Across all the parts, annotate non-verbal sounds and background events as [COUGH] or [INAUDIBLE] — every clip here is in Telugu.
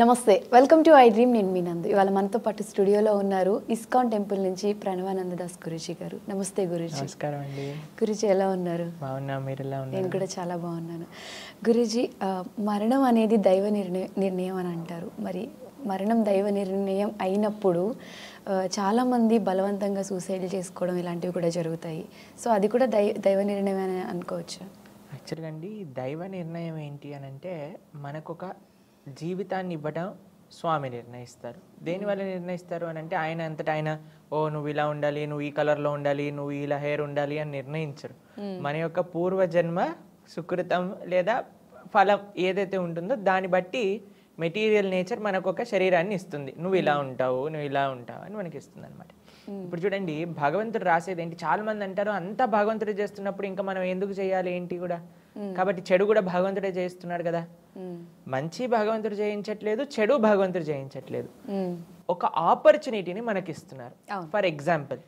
నమస్తే వెల్కమ్ టు ఐ డ్రీమ్ నేను మీ నందు. ఇవాళ మనతో పాటు స్టూడియోలో ఉన్నారు ఇస్కాన్ టెంపుల్ నుంచి ప్రణవానంద దాస్ గురుజీ గారు. నమస్తే గురుజీ. నమస్కారం అండి. గురుజీ ఎలా ఉన్నారు? బాగున్నా మీరు ఎలా నేను ఉన్నారు కూడా చాలా బాగున్నాను. గురుజీ మరణం అనేది దైవ నిర్ణయం నిర్ణయం అని అంటారు. మరి మరణం దైవ నిర్ణయం అయినప్పుడు చాలామంది బలవంతంగా సూసైడ్ చేసుకోవడం ఇలాంటివి కూడా జరుగుతాయి. సో అది కూడా దై దైవ నిర్ణయం అని అనుకోవచ్చు? యాక్చువల్గా అండి దైవ నిర్ణయం ఏంటి అని అంటే మనకు ఒక జీవితాన్ని ఇవ్వడం స్వామి నిర్ణయిస్తారు. దేనివల్ల నిర్ణయిస్తారు అని అంటే ఆయన అంతటా ఆయన ఓ నువ్వు ఇలా ఉండాలి నువ్వు ఈ కలర్లో ఉండాలి నువ్వు ఇలా హెయిర్ ఉండాలి అని నిర్ణయించరు. మన యొక్క పూర్వజన్మ సుకృతం లేదా ఫలం ఏదైతే ఉంటుందో దాన్ని బట్టి మెటీరియల్ నేచర్ మనకు ఒక శరీరాన్ని ఇస్తుంది. నువ్వు ఇలా ఉంటావు నువ్వు ఇలా ఉంటావు అని మనకి ఇస్తుంది అనమాట ఇప్పుడు చూడండి భగవంతుడు రాసేది ఏంటి? చాలా మంది అంటారు అంతా భగవంతుడు చేస్తున్నప్పుడు ఇంకా మనం ఎందుకు చేయాలి? ఏంటి కూడా? కాబట్టి చెడు కూడా భగవంతుడే చేస్తున్నాడు కదా మ్మ్. మంచి భగవంతుడు చేయించట్లేదు చెడు భగవంతుడు చేయించట్లేదు మ్మ్. ఒక ఆపర్చునిటీని మనకి ఇస్తున్నారు. For example.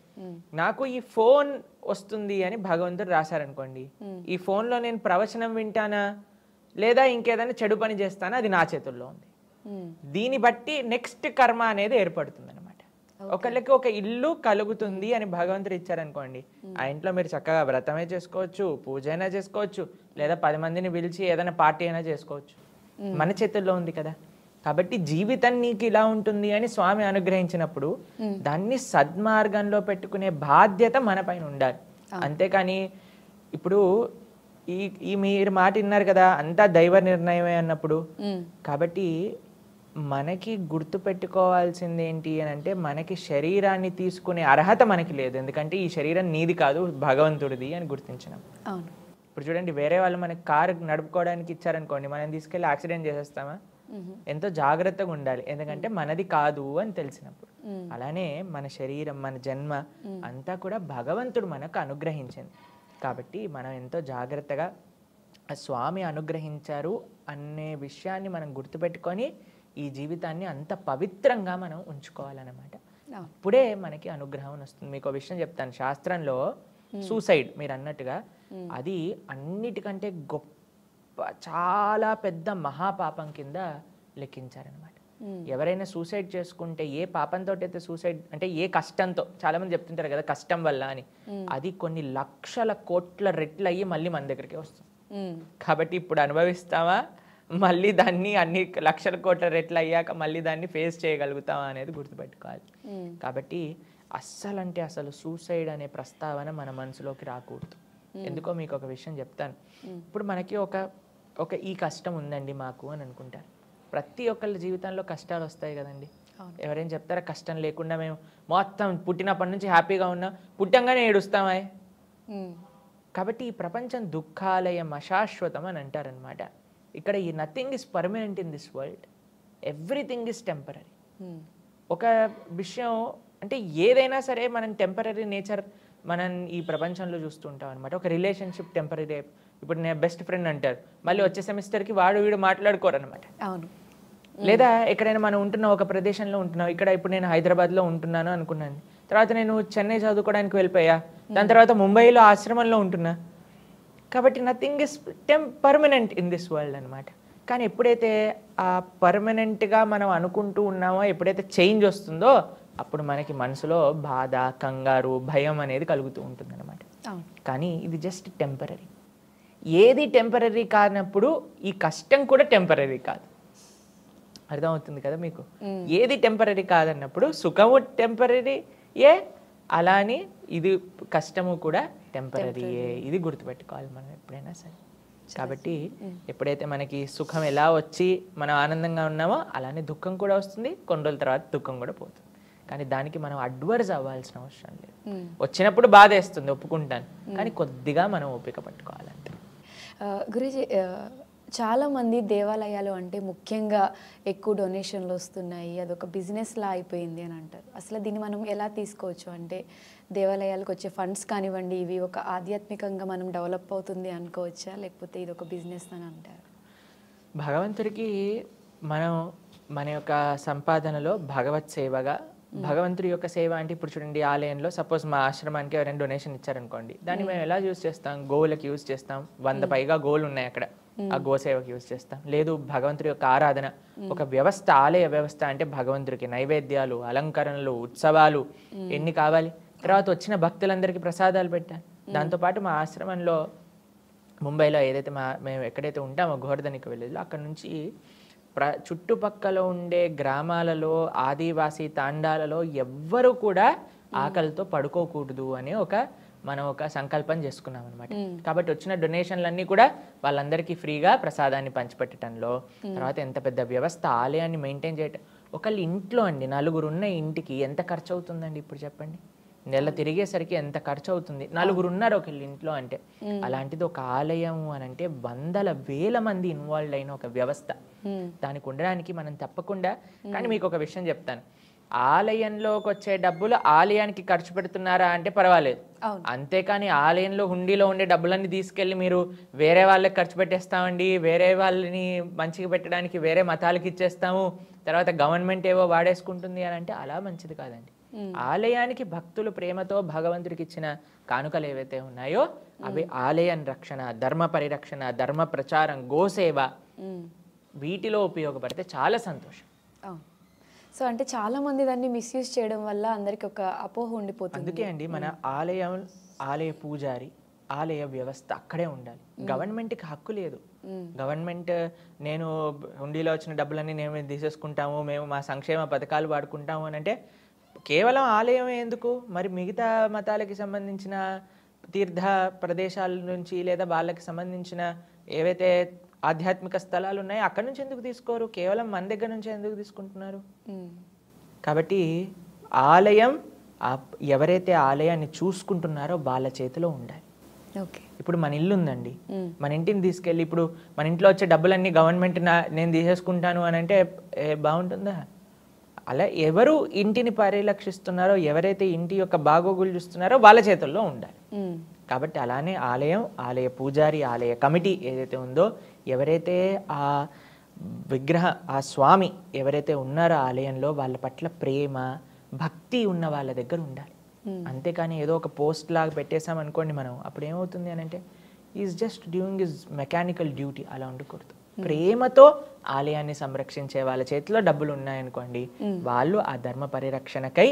నాకు ఈ ఫోన్ వస్తుంది అని భగవంతుడు రాశారనుకోండి ఈ ఫోన్లో నేను ప్రవచనం వింటానా లేదా ఇంకేదైనా చెడు పని చేస్తానా అది నా చేతుల్లో ఉంది. దీన్ని బట్టి నెక్స్ట్ కర్మ అనేది ఏర్పడుతుంది ఒకళ్ళకి ఒక ఇల్లు కలుగుతుంది అని భగవంతుడు ఇచ్చారనుకోండి ఆ ఇంట్లో మీరు చక్కగా వ్రతమే చేసుకోవచ్చు పూజ అయినా చేసుకోవచ్చు లేదా పది మందిని పిలిచి ఏదైనా పార్టీ అయినా చేసుకోవచ్చు. మన చేతుల్లో ఉంది కదా. కాబట్టి జీవితం నీకు ఇలా ఉంటుంది అని స్వామి అనుగ్రహించినప్పుడు దాన్ని సద్మార్గంలో పెట్టుకునే బాధ్యత మన పైన ఉండాలి. అంతేకాని ఇప్పుడు ఈ ఈ మీరు మాట విన్నారు కదా అంతా దైవ నిర్ణయమే అన్నప్పుడు. కాబట్టి మనకి గుర్తు పెట్టుకోవాల్సింది ఏంటి అని అంటే మనకి శరీరాన్ని తీసుకునే అర్హత మనకి లేదు. ఎందుకంటే ఈ శరీరం నీది కాదు భగవంతుడిది అని గుర్తించినాం. అవును. ఇప్పుడు చూడండి వేరే వాళ్ళు మనకి కారు నడుపుకోవడానికి ఇచ్చారనుకోండి మనం తీసుకెళ్ళి యాక్సిడెంట్ చేసేస్తామా. ఎంతో జాగ్రత్తగా ఉండాలి. ఎందుకంటే మనది కాదు అని తెలిసినప్పుడు. అలానే మన శరీరం మన జన్మ అంతా కూడా భగవంతుడు మనకు అనుగ్రహించింది. కాబట్టి మనం ఎంతో జాగ్రత్తగా స్వామి అనుగ్రహించారు అనే విషయాన్ని మనం గుర్తుపెట్టుకొని ఈ జీవితాన్ని అంత పవిత్రంగా మనం ఉంచుకోవాలన్నమాట. అప్పుడే మనకి అనుగ్రహం వస్తుంది. మీకు ఒక విషయం చెప్తాను. శాస్త్రంలో సూసైడ్ మీరు అన్నట్టుగా అది అన్నిటికంటే గొప్ప చాలా పెద్ద మహాపాపం కింద లెక్కించారనమాట. ఎవరైనా సూసైడ్ చేసుకుంటే ఏ పాపంతో అయితే సూసైడ్ అంటే ఏ కష్టంతో చాలా మంది చెప్తుంటారు కదా కష్టం వల్ల అని. అది కొన్ని లక్షల కోట్ల రెట్లు అయ్యి మళ్ళీ మన దగ్గరికి వస్తుంది. కాబట్టి ఇప్పుడు అనుభవిస్తావా? మళ్ళీ దాన్ని అన్ని లక్షల కోట్ల రెట్లు అయ్యాక మళ్ళీ దాన్ని ఫేస్ చేయగలుగుతావా అనేది గుర్తుపెట్టుకోవాలి. కాబట్టి అస్సలు అంటే అసలు సూసైడ్ అనే ప్రస్తావన మన మనసులోకి రాకూడదు. ఎందుకో మీకు ఒక విషయం చెప్తాను. ఇప్పుడు మనకి ఒక ఒక ఈ కష్టం ఉందండి మాకు అని అనుకుంటారు. ప్రతి ఒక్కళ్ళ జీవితంలో కష్టాలు వస్తాయి కదండి. ఎవరైనా చెప్తారా? కష్టం లేకుండా మేము మొత్తం పుట్టినప్పటి నుంచి హ్యాపీగా ఉన్నాం పుట్టంగానే ఏడుస్తామా. కాబట్టి ఈ ప్రపంచం దుఃఖాలయం అశాశ్వతం అని అంటారనమాట ఇక్కడ ఈ nothing is permanent in this world everything is temporary. ఒక విషయం అంటే ఏదైనా సరే మనం టెంపరీ నేచర్ మనం ఈ ప్రపంచంలో చూస్తుంటాం అనమాట ఒక రిలేషన్షిప్ టెంపరీ ఇప్పుడు నేను బెస్ట్ ఫ్రెండ్ అంటారు. మళ్ళీ వచ్చే సెమిస్టర్కి వాడు వీడు మాట్లాడుకోరు అనమాట అవును. లేదా ఎక్కడైనా మనం ఉంటున్న ఒక ప్రదేశంలో ఉంటున్నాం. ఇక్కడ ఇప్పుడు నేను హైదరాబాద్లో ఉంటున్నాను అనుకున్నాను. తర్వాత నేను చెన్నై చదువుకోవడానికి వెళ్ళిపోయా. దాని తర్వాత ముంబైలో ఆశ్రమంలో ఉంటున్నా. కాబట్టి nothing is టెం permanent in this world అనమాట కానీ ఎప్పుడైతే ఆ పర్మనెంట్గా మనం అనుకుంటూ ఉన్నామో ఎప్పుడైతే చేంజ్ వస్తుందో అప్పుడు మనకి మనసులో బాధ కంగారు భయం అనేది కలుగుతూ ఉంటుందన్నమాట. అవును. కానీ ఇది జస్ట్ టెంపరీ ఏది టెంపరీ కానప్పుడు ఈ కష్టం కూడా టెంపరీ కాదు. అర్థమవుతుంది కదా మీకు? ఏది టెంపరీ కాదన్నప్పుడు సుఖము టెంపరీ ఏ అలా అని ఇది కష్టము కూడా టెంపరీ ఇది గుర్తుపెట్టుకోవాలి మనం ఎప్పుడైనా సరే. కాబట్టి ఎప్పుడైతే మనకి సుఖం ఎలా వచ్చి మనం ఆనందంగా ఉన్నామో అలానే దుఃఖం కూడా వస్తుంది కొన్ని రోజుల తర్వాత దుఃఖం కూడా పోతుంది. కానీ దానికి మనం అడ్వర్స్ అవ్వాల్సిన అవసరం లేదు. మ్మ్. వచ్చినప్పుడు బాధ వేస్తుంది ఒప్పుకుంటాను కానీ కొద్దిగా మనం ఓపిక పట్టుకోవాలంటే ఆ, గురుజీ ఆ, చాలా మంది దేవాలయాలు అంటే ముఖ్యంగా ఎక్కువ డొనేషన్లు వస్తున్నాయి అదొక బిజినెస్ లా అయిపోయింది అని అంటారు. అసలు దీన్ని మనం ఎలా తీసుకోవచ్చు? అంటే దేవాలయాలకు వచ్చే ఫండ్స్ కానివ్వండి ఇవి ఒక ఆధ్యాత్మికంగా మనం డెవలప్ అవుతుంది అనుకోవచ్చా? లేకపోతే ఇది ఒక బిజినెస్ అని అంటారు. భగవంతుడికి మనం మన యొక్క సంపాదనలో భగవత్ సేవగా భగవంతుడి యొక్క సేవ అంటే ఇప్పుడు చూడండి ఆలయంలో సపోజ్ మా ఆశ్రమానికి ఎవరైనా డొనేషన్ ఇచ్చారనుకోండి దాన్ని మేము. ఎలా యూజ్ చేస్తాం? గోవులకి యూజ్ చేస్తాం. వంద పైగా గోవులు ఉన్నాయి అక్కడ. ఆ గోసేవకి యూజ్ చేస్తాం. లేదు భగవంతుడి యొక్క ఆరాధన ఒక వ్యవస్థ ఆలయ వ్యవస్థ అంటే భగవంతుడికి నైవేద్యాలు అలంకరణలు ఉత్సవాలు ఎన్ని కావాలి? తర్వాత వచ్చిన భక్తులందరికీ ప్రసాదాలు పెట్టాలి. దాంతోపాటు మా ఆశ్రమంలో ముంబైలో ఏదైతే మా మేము ఎక్కడైతే ఉంటామో గోవర్ధనికి విలేజ్లో అక్కడ నుంచి ప్ర చుట్టుపక్కల ఉండే గ్రామాలలో ఆదివాసీ తాండాలలో ఎవ్వరు కూడా ఆకలితో పడుకోకూడదు అనే ఒక మనం ఒక సంకల్పం చేసుకున్నాం అనమాట కాబట్టి వచ్చిన డొనేషన్లన్నీ కూడా వాళ్ళందరికీ ఫ్రీగా ప్రసాదాన్ని పంచిపెట్టడంలో తర్వాత ఎంత పెద్ద వ్యవస్థ ఆలయాన్ని మెయింటైన్ చేయటం ఒకళ్ళు ఇంట్లో అండి నలుగురు ఉన్న ఇంటికి ఎంత ఖర్చు అవుతుందండి ఇప్పుడు చెప్పండి? నెల తిరిగేసరికి ఎంత ఖర్చు అవుతుంది నలుగురు ఉన్నారు ఒక ఇంట్లో అంటే. అలాంటిది ఒక ఆలయం అని అంటే వందల వేల మంది ఇన్వాల్వ్ అయిన ఒక వ్యవస్థ. దానికి ఉండడానికి మనం తప్పకుండా కానీ మీకు ఒక విషయం చెప్తాను. ఆలయంలోకి వచ్చే డబ్బులు ఆలయానికి ఖర్చు పెడుతున్నారా అంటే పర్వాలేదు. అంతేకాని ఆలయంలో హుండీలో ఉండే డబ్బులన్నీ తీసుకెళ్ళి మీరు వేరే వాళ్ళకి ఖర్చు పెట్టేస్తామండి వేరే వాళ్ళని మంచిగా పెట్టడానికి వేరే మతాలకి ఇచ్చేస్తాము తర్వాత గవర్నమెంట్ ఏవో వాడేసుకుంటుంది అని అంటే అలా మంచిది కాదండి. ఆలయానికి భక్తులు ప్రేమతో భగవంతుడికి ఇచ్చిన కానుకలు ఏవైతే ఉన్నాయో అవి ఆలయం రక్షణ ధర్మ పరిరక్షణ ధర్మ ప్రచారం గోసేవ. వీటిలో ఉపయోగపడితే చాలా సంతోషం. అవును. సో అంటే చాలా మంది దాన్ని మిస్యూజ్ చేయడం వల్ల అందరికి ఒక అపోహ ఉండిపోతుంది. అందుకే అండి మన ఆలయం ఆలయ పూజారి ఆలయ వ్యవస్థ అక్కడే ఉండాలి. గవర్నమెంట్కి హక్కు లేదు. గవర్నమెంట్ నేను హుండీలో వచ్చిన డబ్బులన్నీ మేము తీసేసుకుంటాము మేము మా సంక్షేమ పథకాలు వాడుకుంటాము అని అంటే కేవలం ఆలయం ఎందుకు? మరి మిగతా మతాలకి సంబంధించిన తీర్థ ప్రదేశాల నుంచి లేదా వాళ్ళకి సంబంధించిన ఏవైతే ఆధ్యాత్మిక స్థలాలు ఉన్నాయో అక్కడ నుంచి ఎందుకు తీసుకోరు? కేవలం మన దగ్గర నుంచి ఎందుకు తీసుకుంటున్నారు. కాబట్టి ఆలయం ఎవరైతే ఆలయాన్ని చూసుకుంటున్నారో వాళ్ళ చేతిలో ఉండాలి. ఓకే. ఇప్పుడు మన ఇల్లు ఉందండి. మన ఇంటిని తీసుకెళ్ళి ఇప్పుడు మన ఇంట్లో వచ్చే డబ్బులన్నీ గవర్నమెంట్ నేను తీసేసుకుంటాను అని అంటే బాగుంటుందా? అలా ఎవరు ఇంటిని పరిరక్షిస్తున్నారో ఎవరైతే ఇంటి యొక్క బాగోగులు చూస్తున్నారో వాళ్ళ చేతుల్లో ఉండాలి. కాబట్టి అలానే ఆలయం ఆలయ పూజారి ఆలయ కమిటీ ఏదైతే ఉందో ఎవరైతే ఆ విగ్రహ ఆ స్వామి ఎవరైతే ఉన్నారో ఆలయంలో వాళ్ళ పట్ల ప్రేమ భక్తి ఉన్న వాళ్ళ దగ్గర ఉండాలి. అంతేకాని ఏదో ఒక పోస్ట్ లాగా పెట్టేసాం అనుకోండి మనం అప్పుడు ఏమవుతుంది అని అంటే is just doing is mechanical duty అలా ఉండకూడదు. ప్రేమతో ఆలయాన్ని సంరక్షించే వాళ్ళ చేతిలో డబ్బులు ఉన్నాయనుకోండి వాళ్ళు ఆ ధర్మ పరిరక్షణకై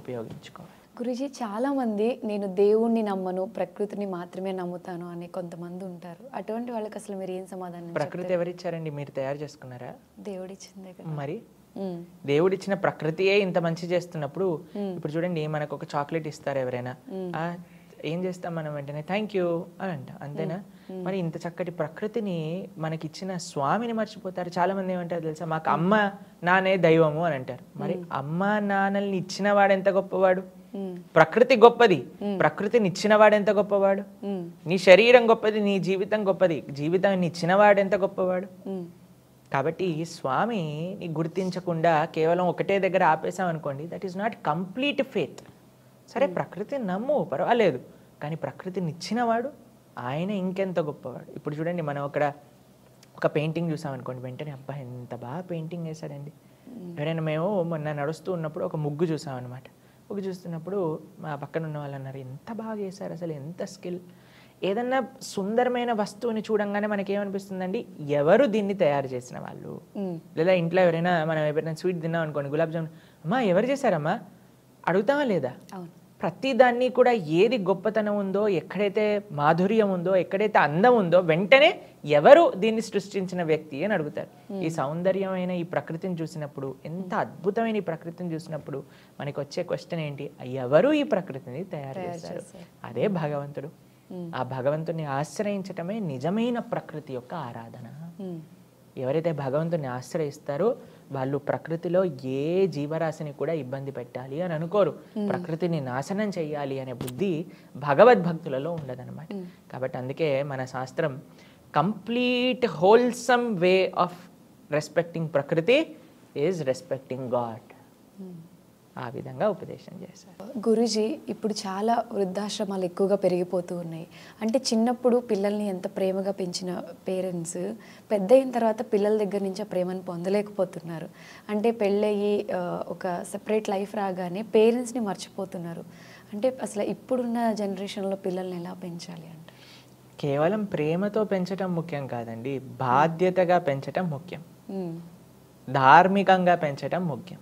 ఉపయోగించుకోవాలి. గురుజీ చాలా మంది నేను దేవుణ్ణి నమ్మను ప్రకృతిని మాత్రమే నమ్ముతాను అని కొంతమంది ఉంటారు. అటువంటి వాళ్ళకి అసలు మీరు ఏం సమాధానం ప్రకృతి ఎవరిచ్చారండి? మీరు తయారు చేసుకున్నారా? దేవుడిచ్చిందే కదా. మరి. దేవుడిచ్చిన ప్రకృతియే ఇంత మంచి చేస్తున్నప్పుడు ఇప్పుడు చూడండి మనకు ఒక చాక్లెట్ ఇస్తారు ఎవరైనా. ఏం చేస్తాం మనం వెంటనే? థ్యాంక్ యూ అని అంట. అంతేనా? మరి ఇంత చక్కటి ప్రకృతిని మనకి ఇచ్చిన స్వామిని మర్చిపోతారు. చాలా మంది ఏమంటారు తెలుసా? మాకు అమ్మ నానే దైవము అని అంటారు. మరి అమ్మ నాన్నల్ని ఇచ్చిన వాడు ఎంత గొప్పవాడు. ప్రకృతి గొప్పది. ప్రకృతిని ఇచ్చిన వాడు ఎంత గొప్పవాడు. నీ శరీరం గొప్పది నీ జీవితం గొప్పది. జీవితాన్ని ఇచ్చిన వాడు ఎంత గొప్పవాడు. కాబట్టి ఈ స్వామిని గుర్తించకుండా కేవలం ఒకటే దగ్గర ఆపేసాం అనుకోండి that is not complete faith సరే ప్రకృతిని నమ్ము పర్వాలేదు. కానీ ప్రకృతిని ఇచ్చినవాడు ఆయన ఇంకెంత గొప్పవాడు. ఇప్పుడు చూడండి మనం అక్కడ ఒక పెయింటింగ్ చూసాం అనుకోండి వెంటనే అబ్బా ఎంత బాగా పెయింటింగ్ వేశాడండి ఎవరైనా మేము మొన్న నడుస్తూ ఉన్నప్పుడు ఒక ముగ్గు చూసాం ముగ్గు చూస్తున్నప్పుడు మా పక్కన ఉన్న వాళ్ళు అన్నారు ఎంత బాగా వేశారు అసలు ఎంత స్కిల్. ఏదన్నా సుందరమైన వస్తువుని చూడంగానే మనకి ఏమనిపిస్తుందండి ఎవరు దీన్ని తయారు చేసిన వాళ్ళు. లేదా ఇంట్లో ఎవరైనా మనం ఎవరైనా స్వీట్ తిన్నాం అనుకోండి గులాబ్ జామున్ అమ్మా ఎవరు చేశారమ్మా? అడుగుతామా లేదా? అవును. ప్రతి దాన్ని కూడా ఏది గొప్పతనం ఉందో ఎక్కడైతే మాధుర్యం ఉందో ఎక్కడైతే అందం ఉందో వెంటనే ఎవరు దీన్ని సృష్టించిన వ్యక్తి అని అడుగుతారు. ఈ సౌందర్యమైన ఈ ప్రకృతిని చూసినప్పుడు ఎంత అద్భుతమైన ఈ ప్రకృతిని చూసినప్పుడు మనకి వచ్చే క్వశ్చన్ ఏంటి? ఎవరు ఈ ప్రకృతిని తయారు చేశారు అదే భగవంతుడు. ఆ భగవంతుని ఆశ్రయించటమే నిజమైన ప్రకృతి యొక్క ఆరాధన. ఎవరైతే భగవంతుని ఆశ్రయిస్తారో వాళ్ళు ప్రకృతిలో ఏ జీవరాశిని కూడా ఇబ్బంది పెట్టాలి అని అనుకోరు. ప్రకృతిని నాశనం చేయాలి అనే బుద్ధి భగవద్భక్తులలో ఉండదన్నమాట. కాబట్టి అందుకే మన శాస్త్రం complete wholesome way of respecting ప్రకృతి ఈజ్ రెస్పెక్టింగ్ గాడ్. ఆ విధంగా ఉపదేశం చేశారు. గురుజీ ఇప్పుడు చాలా వృద్ధాశ్రమాలు ఎక్కువగా పెరిగిపోతూ ఉన్నాయి. అంటే చిన్నప్పుడు పిల్లల్ని ఎంత ప్రేమగా పెంచిన పేరెంట్స్ పెద్ద అయిన తర్వాత పిల్లల దగ్గర నుంచి ఆ ప్రేమను పొందలేకపోతున్నారు. అంటే పెళ్ళయి ఒక సెపరేట్ లైఫ్ రాగానే పేరెంట్స్ని మర్చిపోతున్నారు. అంటే అసలు ఇప్పుడున్న జనరేషన్లో పిల్లల్ని ఎలా పెంచాలి అంటే? కేవలం ప్రేమతో పెంచటం ముఖ్యం కాదండి. బాధ్యతగా పెంచటం ముఖ్యం. ధార్మికంగా పెంచటం ముఖ్యం.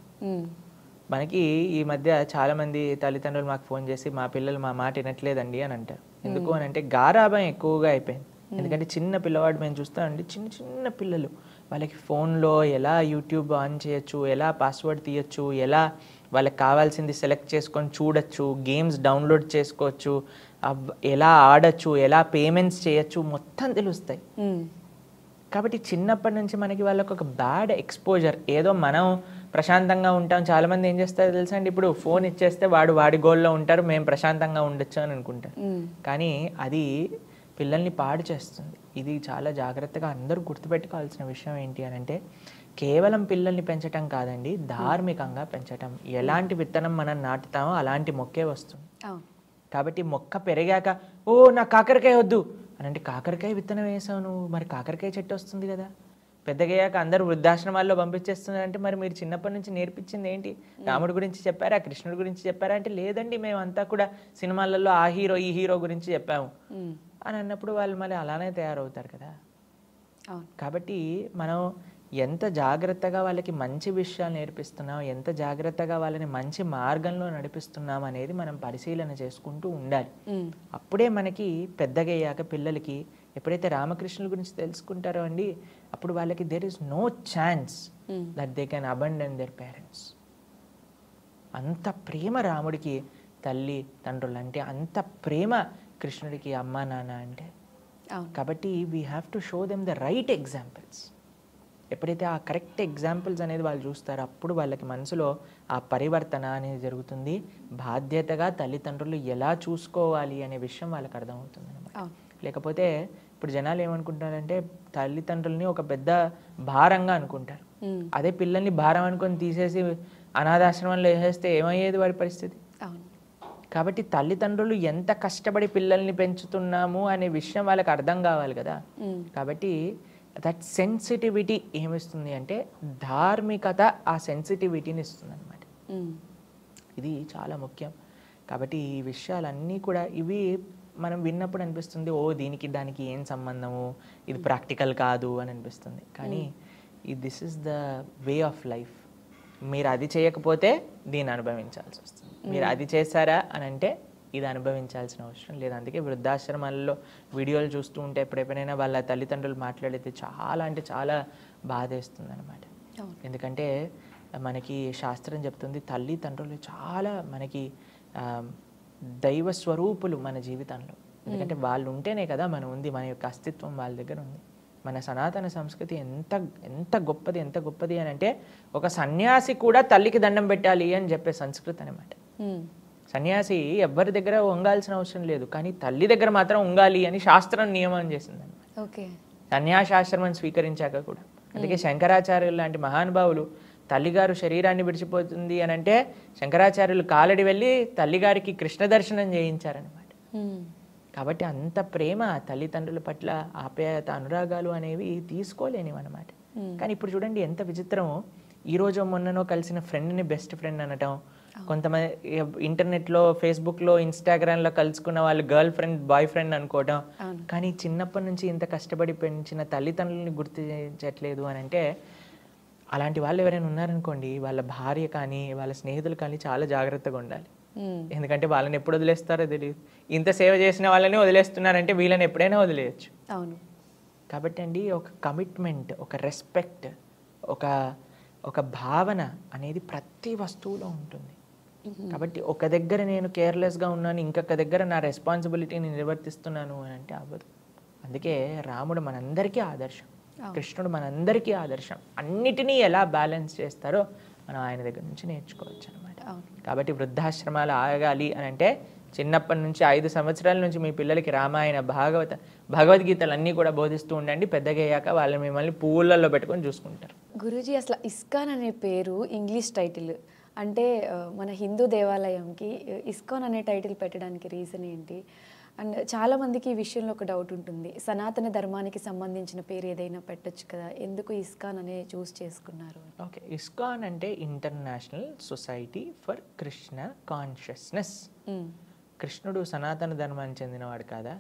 మనకి ఈ మధ్య చాలా మంది తల్లిదండ్రులు మాకు ఫోన్ చేసి మా పిల్లలు మా మాట వినట్లేదండి అని అంటారు. ఎందుకు అని అంటే గారాభం ఎక్కువగా అయిపోయింది. ఎందుకంటే చిన్న పిల్లవాడు మేము చూస్తామండి చిన్న చిన్న పిల్లలు. వాళ్ళకి ఫోన్లో ఎలా యూట్యూబ్ ఆన్ చేయొచ్చు ఎలా పాస్వర్డ్ తీయొచ్చు ఎలా వాళ్ళకి కావాల్సింది సెలెక్ట్ చేసుకొని చూడొచ్చు గేమ్స్ డౌన్లోడ్ చేసుకోవచ్చు ఎలా ఆడొచ్చు ఎలా పేమెంట్స్ చేయొచ్చు మొత్తం తెలుస్తాయి. కాబట్టి చిన్నప్పటి నుంచి మనకి వాళ్ళకి ఒక బ్యాడ్ ఎక్స్పోజర్. ఏదో మనం ప్రశాంతంగా ఉంటాం. చాలా మంది ఏం చేస్తారో తెలుసా అండి? ఇప్పుడు ఫోన్ ఇచ్చేస్తే వాడు వాడి గోల్లో ఉంటారు మేము ప్రశాంతంగా ఉండొచ్చు అని అనుకుంటారు. కానీ అది పిల్లల్ని పాడు చేస్తుంది. ఇది చాలా జాగ్రత్తగా అందరూ గుర్తుపెట్టుకోవాల్సిన విషయం ఏంటి అని అంటే కేవలం పిల్లల్ని పెంచటం కాదండి ధార్మికంగా పెంచటం. ఎలాంటి విత్తనం మనం నాటుతామో అలాంటి మొక్కే వస్తుంది. కాబట్టి మొక్క పెరిగాక ఓ నా కాకరకాయ వద్దు అని అంటే కాకరకాయ విత్తనం వేసావు నువ్వు మరి కాకరకాయ చెట్టు వస్తుంది కదా? పెద్దగయ్యాక అందరూ వృద్ధాశ్రమాల్లో పంపించేస్తున్నారంటే మరి మీరు చిన్నప్పటి నుంచి నేర్పించింది ఏంటి? రాముడి గురించి చెప్పారా? కృష్ణుడి గురించి చెప్పారా? అంటే లేదండి మేము అంతా కూడా సినిమాలలో ఆ హీరో ఈ హీరో గురించి చెప్పాము. అని అన్నప్పుడు వాళ్ళు మళ్ళీ అలానే తయారవుతారు కదా. కాబట్టి మనం ఎంత జాగ్రత్తగా వాళ్ళకి మంచి విషయాలు నేర్పిస్తున్నాం ఎంత జాగ్రత్తగా వాళ్ళని మంచి మార్గంలో నడిపిస్తున్నాం అనేది మనం పరిశీలన చేసుకుంటూ ఉండాలి. అప్పుడే మనకి పెద్దగయ్యాక పిల్లలకి ఎప్పుడైతే రామకృష్ణుల గురించి తెలుసుకుంటారో అండి అప్పుడు వాళ్ళకి there is no chance. That they can abandon their parents అంత ప్రేమ రాముడికి తల్లి తండ్రులు అంటే అంత ప్రేమ కృష్ణుడికి అమ్మా నాన్న అంటే. కాబట్టి we have to show them the right examples ఎప్పుడైతే ఆ కరెక్ట్ ఎగ్జాంపుల్స్ అనేది వాళ్ళు చూస్తారో అప్పుడు వాళ్ళకి మనసులో ఆ పరివర్తన అనేది జరుగుతుంది. బాధ్యతగా తల్లిదండ్రులు ఎలా చూసుకోవాలి అనే విషయం వాళ్ళకి అర్థమవుతుంది అనమాట లేకపోతే ఇప్పుడు జనాలు ఏమనుకుంటారంటే తల్లిదండ్రుల్ని ఒక పెద్ద భారంగా అనుకుంటారు. అదే పిల్లల్ని భారం అనుకొని తీసేసి అనాథాశ్రమంలో వేసేస్తే ఏమయ్యేది వాడి పరిస్థితి కాబట్టి తల్లిదండ్రులు ఎంత కష్టపడి పిల్లల్ని పెంచుతున్నాము అనే విషయం వాళ్ళకి అర్థం కావాలి కదా. కాబట్టి దట్ సెన్సిటివిటీ ఏమిస్తుంది అంటే ధార్మికత ఆ సెన్సిటివిటీని ఇస్తుంది అనమాట. ఇది చాలా ముఖ్యం కాబట్టి ఈ విషయాలన్నీ కూడా ఇవి మనం విన్నప్పుడు అనిపిస్తుంది ఓ దీనికి దానికి ఏం సంబంధము? ఇది ప్రాక్టికల్ కాదు అని అనిపిస్తుంది. కానీ this is the way of life. మీరు అది చేయకపోతే దీన్ని అనుభవించాల్సి వస్తుంది. మీరు అది చేశారా అని అంటే ఇది అనుభవించాల్సిన అవసరం లేదు. అందుకే వృద్ధాశ్రమాల్లో వీడియోలు చూస్తూ ఉంటే ఎప్పుడెప్పుడైనా వాళ్ళ తల్లిదండ్రులు మాట్లాడితే చాలా అంటే చాలా బాధేస్తుంది అనమాట ఎందుకంటే మనకి శాస్త్రం చెప్తుంది తల్లిదండ్రులు చాలా మనకి దైవ స్వరూపులు మన జీవితంలో. ఎందుకంటే వాళ్ళు ఉంటేనే కదా మనం ఉంది మన యొక్క అస్తిత్వం వాళ్ళ దగ్గర ఉంది. మన సనాతన సంస్కృతి ఎంత ఎంత గొప్పది ఎంత గొప్పది అని అంటే ఒక సన్యాసి కూడా తల్లికి దండం పెట్టాలి అని చెప్పే సంస్కృతి అనమాట. సన్యాసి ఎవరి దగ్గర వంగాల్సిన అవసరం లేదు కానీ తల్లి దగ్గర మాత్రం ఉంగాలి అని శాస్త్రం నియమం చేసింది ఓకే. సన్యాసాశ్రమం స్వీకరించాక కూడా. అందుకే శంకరాచార్యులు లాంటి మహానుభావులు తల్లిగారు శరీరాన్ని విడిచిపోతుంది అని అంటే శంకరాచార్యులు కాలడి వెళ్ళి తల్లిగారికి కృష్ణ దర్శనం చేయించారనమాట. కాబట్టి అంత ప్రేమ తల్లిదండ్రుల పట్ల ఆప్యాయత అనురాగాలు అనేవి తీసుకోలేనివి అనమాట కానీ ఇప్పుడు చూడండి ఎంత విచిత్రమో. ఈ రోజు మొన్ననో కలిసిన ఫ్రెండ్ని బెస్ట్ ఫ్రెండ్ అనటం కొంతమంది ఇంటర్నెట్లో ఫేస్బుక్లో ఇన్స్టాగ్రామ్లో కలుసుకున్న వాళ్ళు గర్ల్ ఫ్రెండ్ బాయ్ ఫ్రెండ్ అనుకోవడం. కానీ చిన్నప్పటి నుంచి ఇంత కష్టపడి పెంచిన తల్లిదండ్రులని గుర్తించట్లేదు అని అంటే అలాంటి వాళ్ళు ఎవరైనా ఉన్నారనుకోండి వాళ్ళ భార్య కానీ వాళ్ళ స్నేహితులు కానీ చాలా జాగ్రత్తగా ఉండాలి. ఎందుకంటే వాళ్ళని ఎప్పుడు వదిలేస్తారో తెలియదు. ఇంత సేవ చేసిన వాళ్ళని వదిలేస్తున్నారంటే వీళ్ళని ఎప్పుడైనా వదిలేయచ్చు. అవును. కాబట్టి అండి ఒక కమిట్మెంట్ ఒక రెస్పెక్ట్ ఒక ఒక భావన అనేది ప్రతి వస్తువులో ఉంటుంది. కాబట్టి ఒక దగ్గర నేను కేర్లెస్గా ఉన్నాను ఇంకొక దగ్గర నా రెస్పాన్సిబిలిటీని నిర్వర్తిస్తున్నాను అని అంటే అవ్వదు. అందుకే రాముడు మనందరికీ ఆదర్శం. కృష్ణుడు మనందరికీ ఆదర్శం. అన్నిటినీ ఎలా బ్యాలెన్స్ చేస్తారో మనం ఆయన దగ్గర నుంచి నేర్చుకోవచ్చు అనమాట కాబట్టి వృద్ధాశ్రమాలు ఆగాలి అని అంటే చిన్నప్పటి నుంచి ఐదు సంవత్సరాల నుంచి మీ పిల్లలకి రామాయణ భాగవత భగవద్గీతలు అన్నీ కూడా బోధిస్తూ ఉండండి. పెద్దగా అయ్యాక వాళ్ళు మిమ్మల్ని పువ్వులలో పెట్టుకొని చూసుకుంటారు. గురూజీ అసలు ఇస్కాన్ అనే పేరు ఇంగ్లీష్ టైటిల్. అంటే మన హిందూ దేవాలయంకి ఇస్కాన్ అనే టైటిల్ పెట్టడానికి రీజన్ ఏంటి? అండ్ చాలా మందికి ఈ విషయంలో ఒక డౌట్ ఉంటుంది. సనాతన ధర్మానికి సంబంధించిన పేరు ఏదైనా పెట్టొచ్చు కదా? ఎందుకు ఇస్కాన్ అనే చూస్ చేసుకున్నారు? ఓకే. ఇస్కాన్ అంటే international society for Krishna consciousness. కృష్ణుడు సనాతన ధర్మానికి చెందినవాడు కాదా.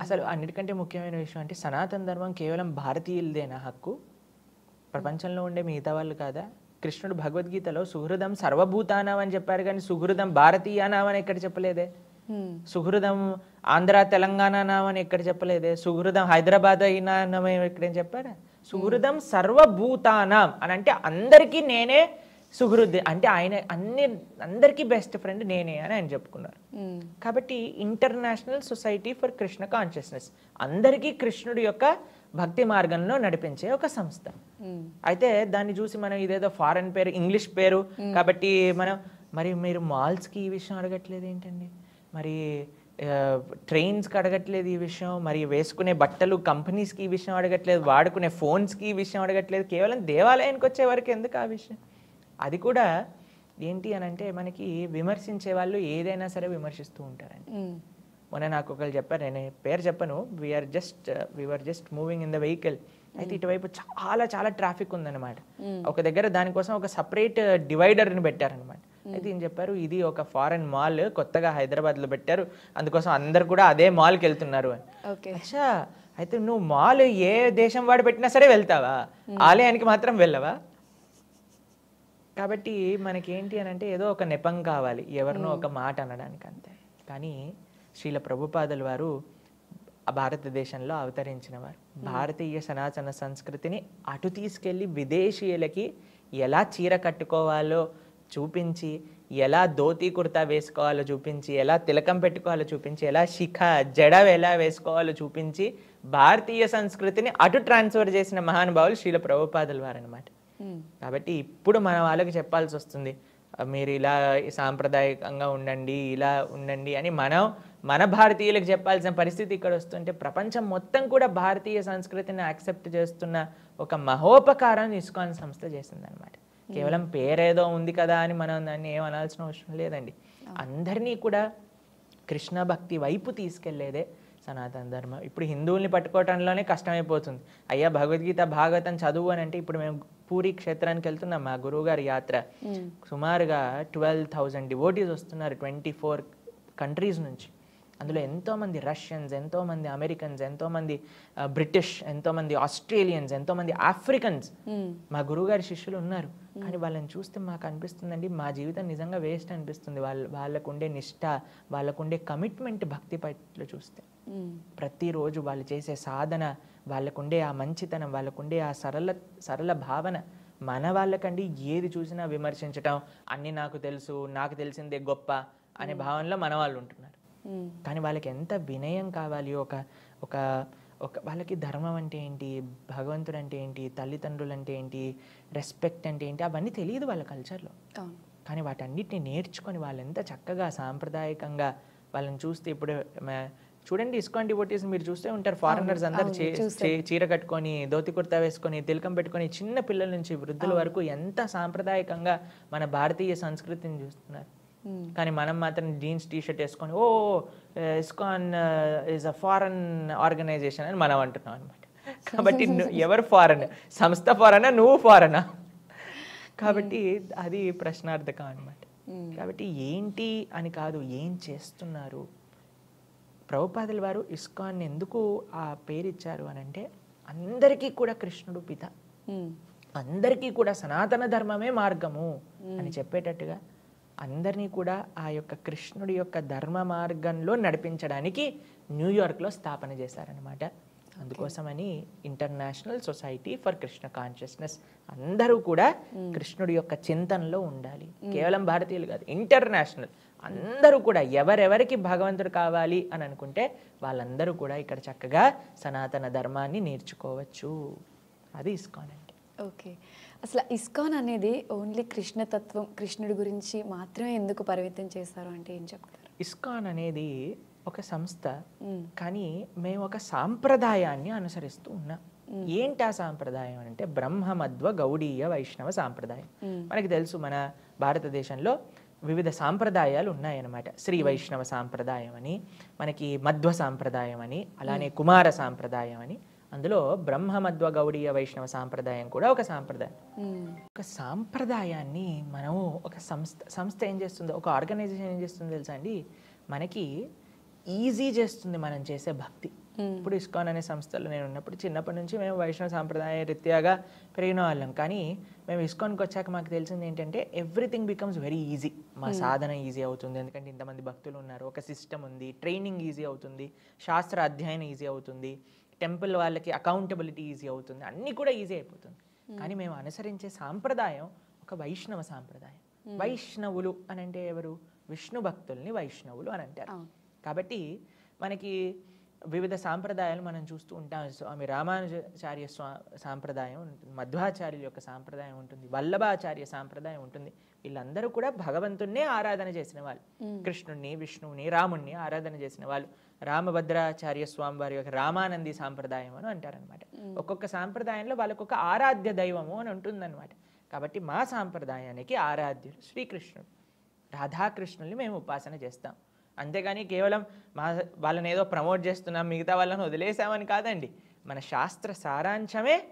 అసలు అన్నిటికంటే ముఖ్యమైన విషయం అంటే సనాతన ధర్మం కేవలం భారతీయులదేనా హక్కు? ప్రపంచంలో ఉండే మిగతా వాళ్ళు కాదా? కృష్ణుడు భగవద్గీతలో సుహృదం సర్వభూతానాం అని చెప్పారు కానీ సుహృదం భారతీయానాం అని ఎక్కడ చెప్పలేదే. సుహృదం ఆంధ్ర తెలంగాణ నామని ఎక్కడ చెప్పలేదే? సుహృదం హైదరాబాద్ అయినా నామం ఎక్కడేం చెప్పారా? సుహృదం సర్వభూతానాం అని అంటే అందరికీ నేనే సుహృద్ అంటే ఆయన అన్ని అందరికీ బెస్ట్ ఫ్రెండ్ నేనే అని ఆయన చెప్పుకున్నారు. మ్మ్. కాబట్టి international society for Krishna consciousness అందరికీ కృష్ణుడి యొక్క భక్తి మార్గంలో నడిపించే ఒక సంస్థ. అయితే దాన్ని చూసి మనం ఇదేదో ఫారెన్ పేరు ఇంగ్లీష్ పేరు కాబట్టి మనం మరి మీరు మాల్స్కి ఈ విషయం అడగట్లేదు ఏంటండి? మరి ట్రైన్స్కి అడగట్లేదు ఈ విషయం మరి వేసుకునే బట్టలు కంపెనీస్కి ఈ విషయం అడగట్లేదు వాడుకునే ఫోన్స్కి ఈ విషయం అడగట్లేదు కేవలం దేవాలయానికి వచ్చే వరకు ఎందుకు ఆ విషయం? అది కూడా ఏంటి అని అంటే మనకి విమర్శించే వాళ్ళు ఏదైనా సరే విమర్శిస్తూ ఉంటారండి. మొన్న నాకు ఒకరు చెప్పారు నేను పేరు చెప్పను we're just we're just moving in the vehicle అయితే ఇటువైపు చాలా చాలా ట్రాఫిక్ ఉందన్నమాట. ఒక దగ్గర దానికోసం ఒక సపరేట్ డివైడర్ని పెట్టారనమాట అయితే ఏం చెప్పారు ఇది ఒక ఫారెన్ మాల్ కొత్తగా హైదరాబాద్లో పెట్టారు అందుకోసం అందరు కూడా అదే మాల్కి వెళ్తున్నారు అని. అచ్చా అయితే నువ్వు మాల్ ఏ దేశం వాడు పెట్టినా సరే వెళ్తావా? ఆలయానికి మాత్రం వెళ్ళవా? కాబట్టి మనకి ఏంటి అని అంటే ఏదో ఒక నెపం కావాలి ఎవరినో ఒక మాట అనడానికి అంతే. కానీ శ్రీల ప్రభుపాదుల వారు భారతదేశంలో అవతరించిన వారు భారతీయ సనాతన సంస్కృతిని అటు తీసుకెళ్ళి విదేశీయులకి ఎలా చీర కట్టుకోవాలో చూపించి ఎలా ధోతి కుర్తా వేసుకోవాలో చూపించి ఎలా తిలకం పెట్టుకోవాలో చూపించి ఎలా శిఖ జడ ఎలా వేసుకోవాలో చూపించి భారతీయ సంస్కృతిని అటు ట్రాన్స్ఫర్ చేసిన మహానుభావులు శ్రీల ప్రభుపాదుల వారు అనమాట. కాబట్టి ఇప్పుడు మన వాళ్ళకి చెప్పాల్సి వస్తుంది మీరు ఇలా సాంప్రదాయకంగా ఉండండి ఇలా ఉండండి అని మనం మన భారతీయులకు చెప్పాల్సిన పరిస్థితి ఇక్కడ వస్తుంటే ప్రపంచం మొత్తం కూడా భారతీయ సంస్కృతిని యాక్సెప్ట్ చేస్తున్న ఒక మహోపకారాన్ని ఇస్కాన్ సంస్థ చేసిందనమాట కేవలం పేరేదో ఉంది కదా అని మనం దాన్ని ఏం అనాల్సిన అవసరం లేదండి. అందరినీ కూడా కృష్ణ భక్తి వైపు తీసుకెళ్ళేదే సనాతన ధర్మం. ఇప్పుడు హిందువుల్ని పట్టుకోవటంలోనే కష్టమైపోతుంది. అయ్యా భగవద్గీత భాగవతం చదువు అని అంటే ఇప్పుడు మేము పూరి క్షేత్రానికి వెళ్తున్నాం మా గురువుగారి యాత్ర. సుమారుగా ట్వెల్వ్ థౌజండ్ డివోటీస్ వస్తున్నారు ట్వంటీ ఫోర్ కంట్రీస్ నుంచి. అందులో ఎంతోమంది రష్యన్స్ ఎంతోమంది అమెరికన్స్ ఎంతోమంది బ్రిటిష్ ఎంతోమంది ఆస్ట్రేలియన్స్ ఎంతోమంది ఆఫ్రికన్స్. మా గురువుగారి శిష్యులు ఉన్నారు. కానీ వాళ్ళని చూస్తే మాకు అనిపిస్తుందండి మా జీవితం నిజంగా వేస్ట్ అనిపిస్తుంది. వాళ్ళ వాళ్ళకుండే నిష్ఠ వాళ్ళకుండే కమిట్మెంట్ భక్తి పట్ల చూస్తే. ప్రతిరోజు వాళ్ళు చేసే సాధన వాళ్ళకుండే ఆ మంచితనం వాళ్ళకుండే ఆ సరళ సరళ భావన మన వాళ్ళకండి. ఏది చూసినా విమర్శించటం అన్నీ నాకు తెలుసు నాకు తెలిసిందే గొప్ప అనే భావనలో మన వాళ్ళు ఉంటున్నారు. కానీ వాళ్ళకి ఎంత వినయం కావాలి? ఒక ఒక ఒక వాళ్ళకి ధర్మం అంటే ఏంటి? భగవంతుడు అంటే ఏంటి? తల్లిదండ్రులు అంటే ఏంటి? రెస్పెక్ట్ అంటే ఏంటి? అవన్నీ తెలియదు వాళ్ళ కల్చర్లో కానీ వాటన్నిటిని నేర్చుకొని వాళ్ళు ఎంత చక్కగా సాంప్రదాయకంగా వాళ్ళని చూస్తే ఇప్పుడు చూడండి ఇస్కాన్ డివోటీస్ మీరు చూస్తే ఉంటారు ఫారినర్స్ అందరు చీర కట్టుకొని ధోతి కుర్తా వేసుకొని తిలకం పెట్టుకొని చిన్న పిల్లల నుంచి వృద్ధుల వరకు ఎంత సాంప్రదాయకంగా మన భారతీయ సంస్కృతిని చూస్తున్నారు. కానీ మనం మాత్రం జీన్స్ టీ షర్ట్ వేసుకొని ఓ ISKCON is a foreign organization అని మనం అంటున్నాం అనమాట కాబట్టి ఎవరు ఫారెన్ సంస్థ ఫారెనా నువ్వు ఫారెనా కాబట్టి అది ప్రశ్నార్థకం అనమాట. కాబట్టి ఏంటి అని కాదు ఏం చేస్తున్నారు? ప్రభుపాదుల వారు ఇస్కాన్ ఎందుకు ఆ పేరు ఇచ్చారు అని అంటే అందరికీ కూడా కృష్ణుడు పిత. అందరికీ కూడా సనాతన ధర్మమే మార్గము అని చెప్పేటట్టుగా అందరినీ కూడా ఆ యొక్క కృష్ణుడి యొక్క ధర్మ మార్గంలో నడిపించడానికి న్యూయార్క్లో స్థాపన చేశారనమాట అందుకోసమని international society for Krishna consciousness అందరూ కూడా కృష్ణుడి యొక్క చింతనలో ఉండాలి. కేవలం భారతీయులు కాదు ఇంటర్నేషనల్ అందరూ కూడా ఎవరెవరికి భగవంతుడు కావాలి అని అనుకుంటే వాళ్ళందరూ కూడా ఇక్కడ చక్కగా సనాతన ధర్మాన్ని నేర్చుకోవచ్చు. అది ఇస్కాన్ అంటే. ఓకే. అసలు ఇస్కాన్ అనేది ఓన్లీ కృష్ణతత్వం కృష్ణుడి గురించి మాత్రమే ఎందుకు పరిమితం చేశారు అంటే ఏం చెప్తారు? ఇస్కాన్ అనేది ఒక సంస్థ. కానీ మేము ఒక సాంప్రదాయాన్ని అనుసరిస్తూ ఉన్నాం. ఏంటి ఆ సాంప్రదాయం అంటే బ్రహ్మమధ్వ గౌడీయ వైష్ణవ సాంప్రదాయం. మనకి తెలుసు మన భారతదేశంలో వివిధ సాంప్రదాయాలు ఉన్నాయన్నమాట. శ్రీ వైష్ణవ సాంప్రదాయం అని మనకి మధ్వ సాంప్రదాయం అని అలానే కుమార సాంప్రదాయం అని అందులో బ్రహ్మమధ్వ గౌడీయ వైష్ణవ సాంప్రదాయం కూడా ఒక సాంప్రదాయం. ఒక సాంప్రదాయాన్ని మనము ఒక సంస్థ సంస్థ ఏం చేస్తుందో ఒక ఆర్గనైజేషన్ ఏం చేస్తుందో తెలుసా అండి? మనకి ఈజీ చేస్తుంది మనం చేసే భక్తి. ఇప్పుడు ఇస్కాన్ అనే సంస్థలో నేను ఉన్నప్పుడు చిన్నప్పటి నుంచి మేము వైష్ణవ సాంప్రదాయ రీత్యాగా పెరిగిన వాళ్ళం. కానీ మేము ఇస్కాన్కి వచ్చాక మాకు తెలిసింది ఏంటంటే ఎవ్రీథింగ్ బికమ్స్ వెరీ ఈజీ మా సాధన ఈజీ అవుతుంది. ఎందుకంటే ఇంతమంది భక్తులు ఉన్నారు. ఒక సిస్టమ్ ఉంది ట్రైనింగ్ ఈజీ అవుతుంది. శాస్త్ర అధ్యయనం ఈజీ అవుతుంది. టెంపుల్ వాళ్ళకి అకౌంటబిలిటీ ఈజీ అవుతుంది. అన్నీ కూడా ఈజీ అయిపోతుంది. కానీ మేము అనుసరించే సాంప్రదాయం ఒక వైష్ణవ సాంప్రదాయం. వైష్ణవులు అని అంటే ఎవరు? విష్ణు భక్తుల్ని వైష్ణవులు అని అంటారు. కాబట్టి మనకి వివిధ సాంప్రదాయాలు మనం చూస్తూ ఉంటాం. స్వామి రామానుజాచార్య స్వా సాంప్రదాయం ఉంటుంది. మధ్వాచార్యుల యొక్క సాంప్రదాయం ఉంటుంది. వల్లభాచార్య సాంప్రదాయం ఉంటుంది. వీళ్ళందరూ కూడా భగవంతుణ్ణే ఆరాధన చేసిన వాళ్ళు. కృష్ణుణ్ణి విష్ణువుని రాముణ్ణి ఆరాధన చేసిన వాళ్ళు. రామభద్రాచార్య స్వామి వారి యొక్క రామానంది సాంప్రదాయం అని అంటారనమాట ఒక్కొక్క సాంప్రదాయంలో వాళ్ళకు ఒక ఆరాధ్య దైవము అని ఉంటుందన్నమాట. కాబట్టి మా సాంప్రదాయానికి ఆరాధ్యులు శ్రీకృష్ణుడు. రాధాకృష్ణుల్ని మేము ఉపాసన చేస్తాం. అంతేగాని కేవలం మా వాళ్ళని ఏదో ప్రమోట్ చేస్తున్నాం మిగతా వాళ్ళని వదిలేసామని కాదండి. మన శాస్త్ర సారాంశమే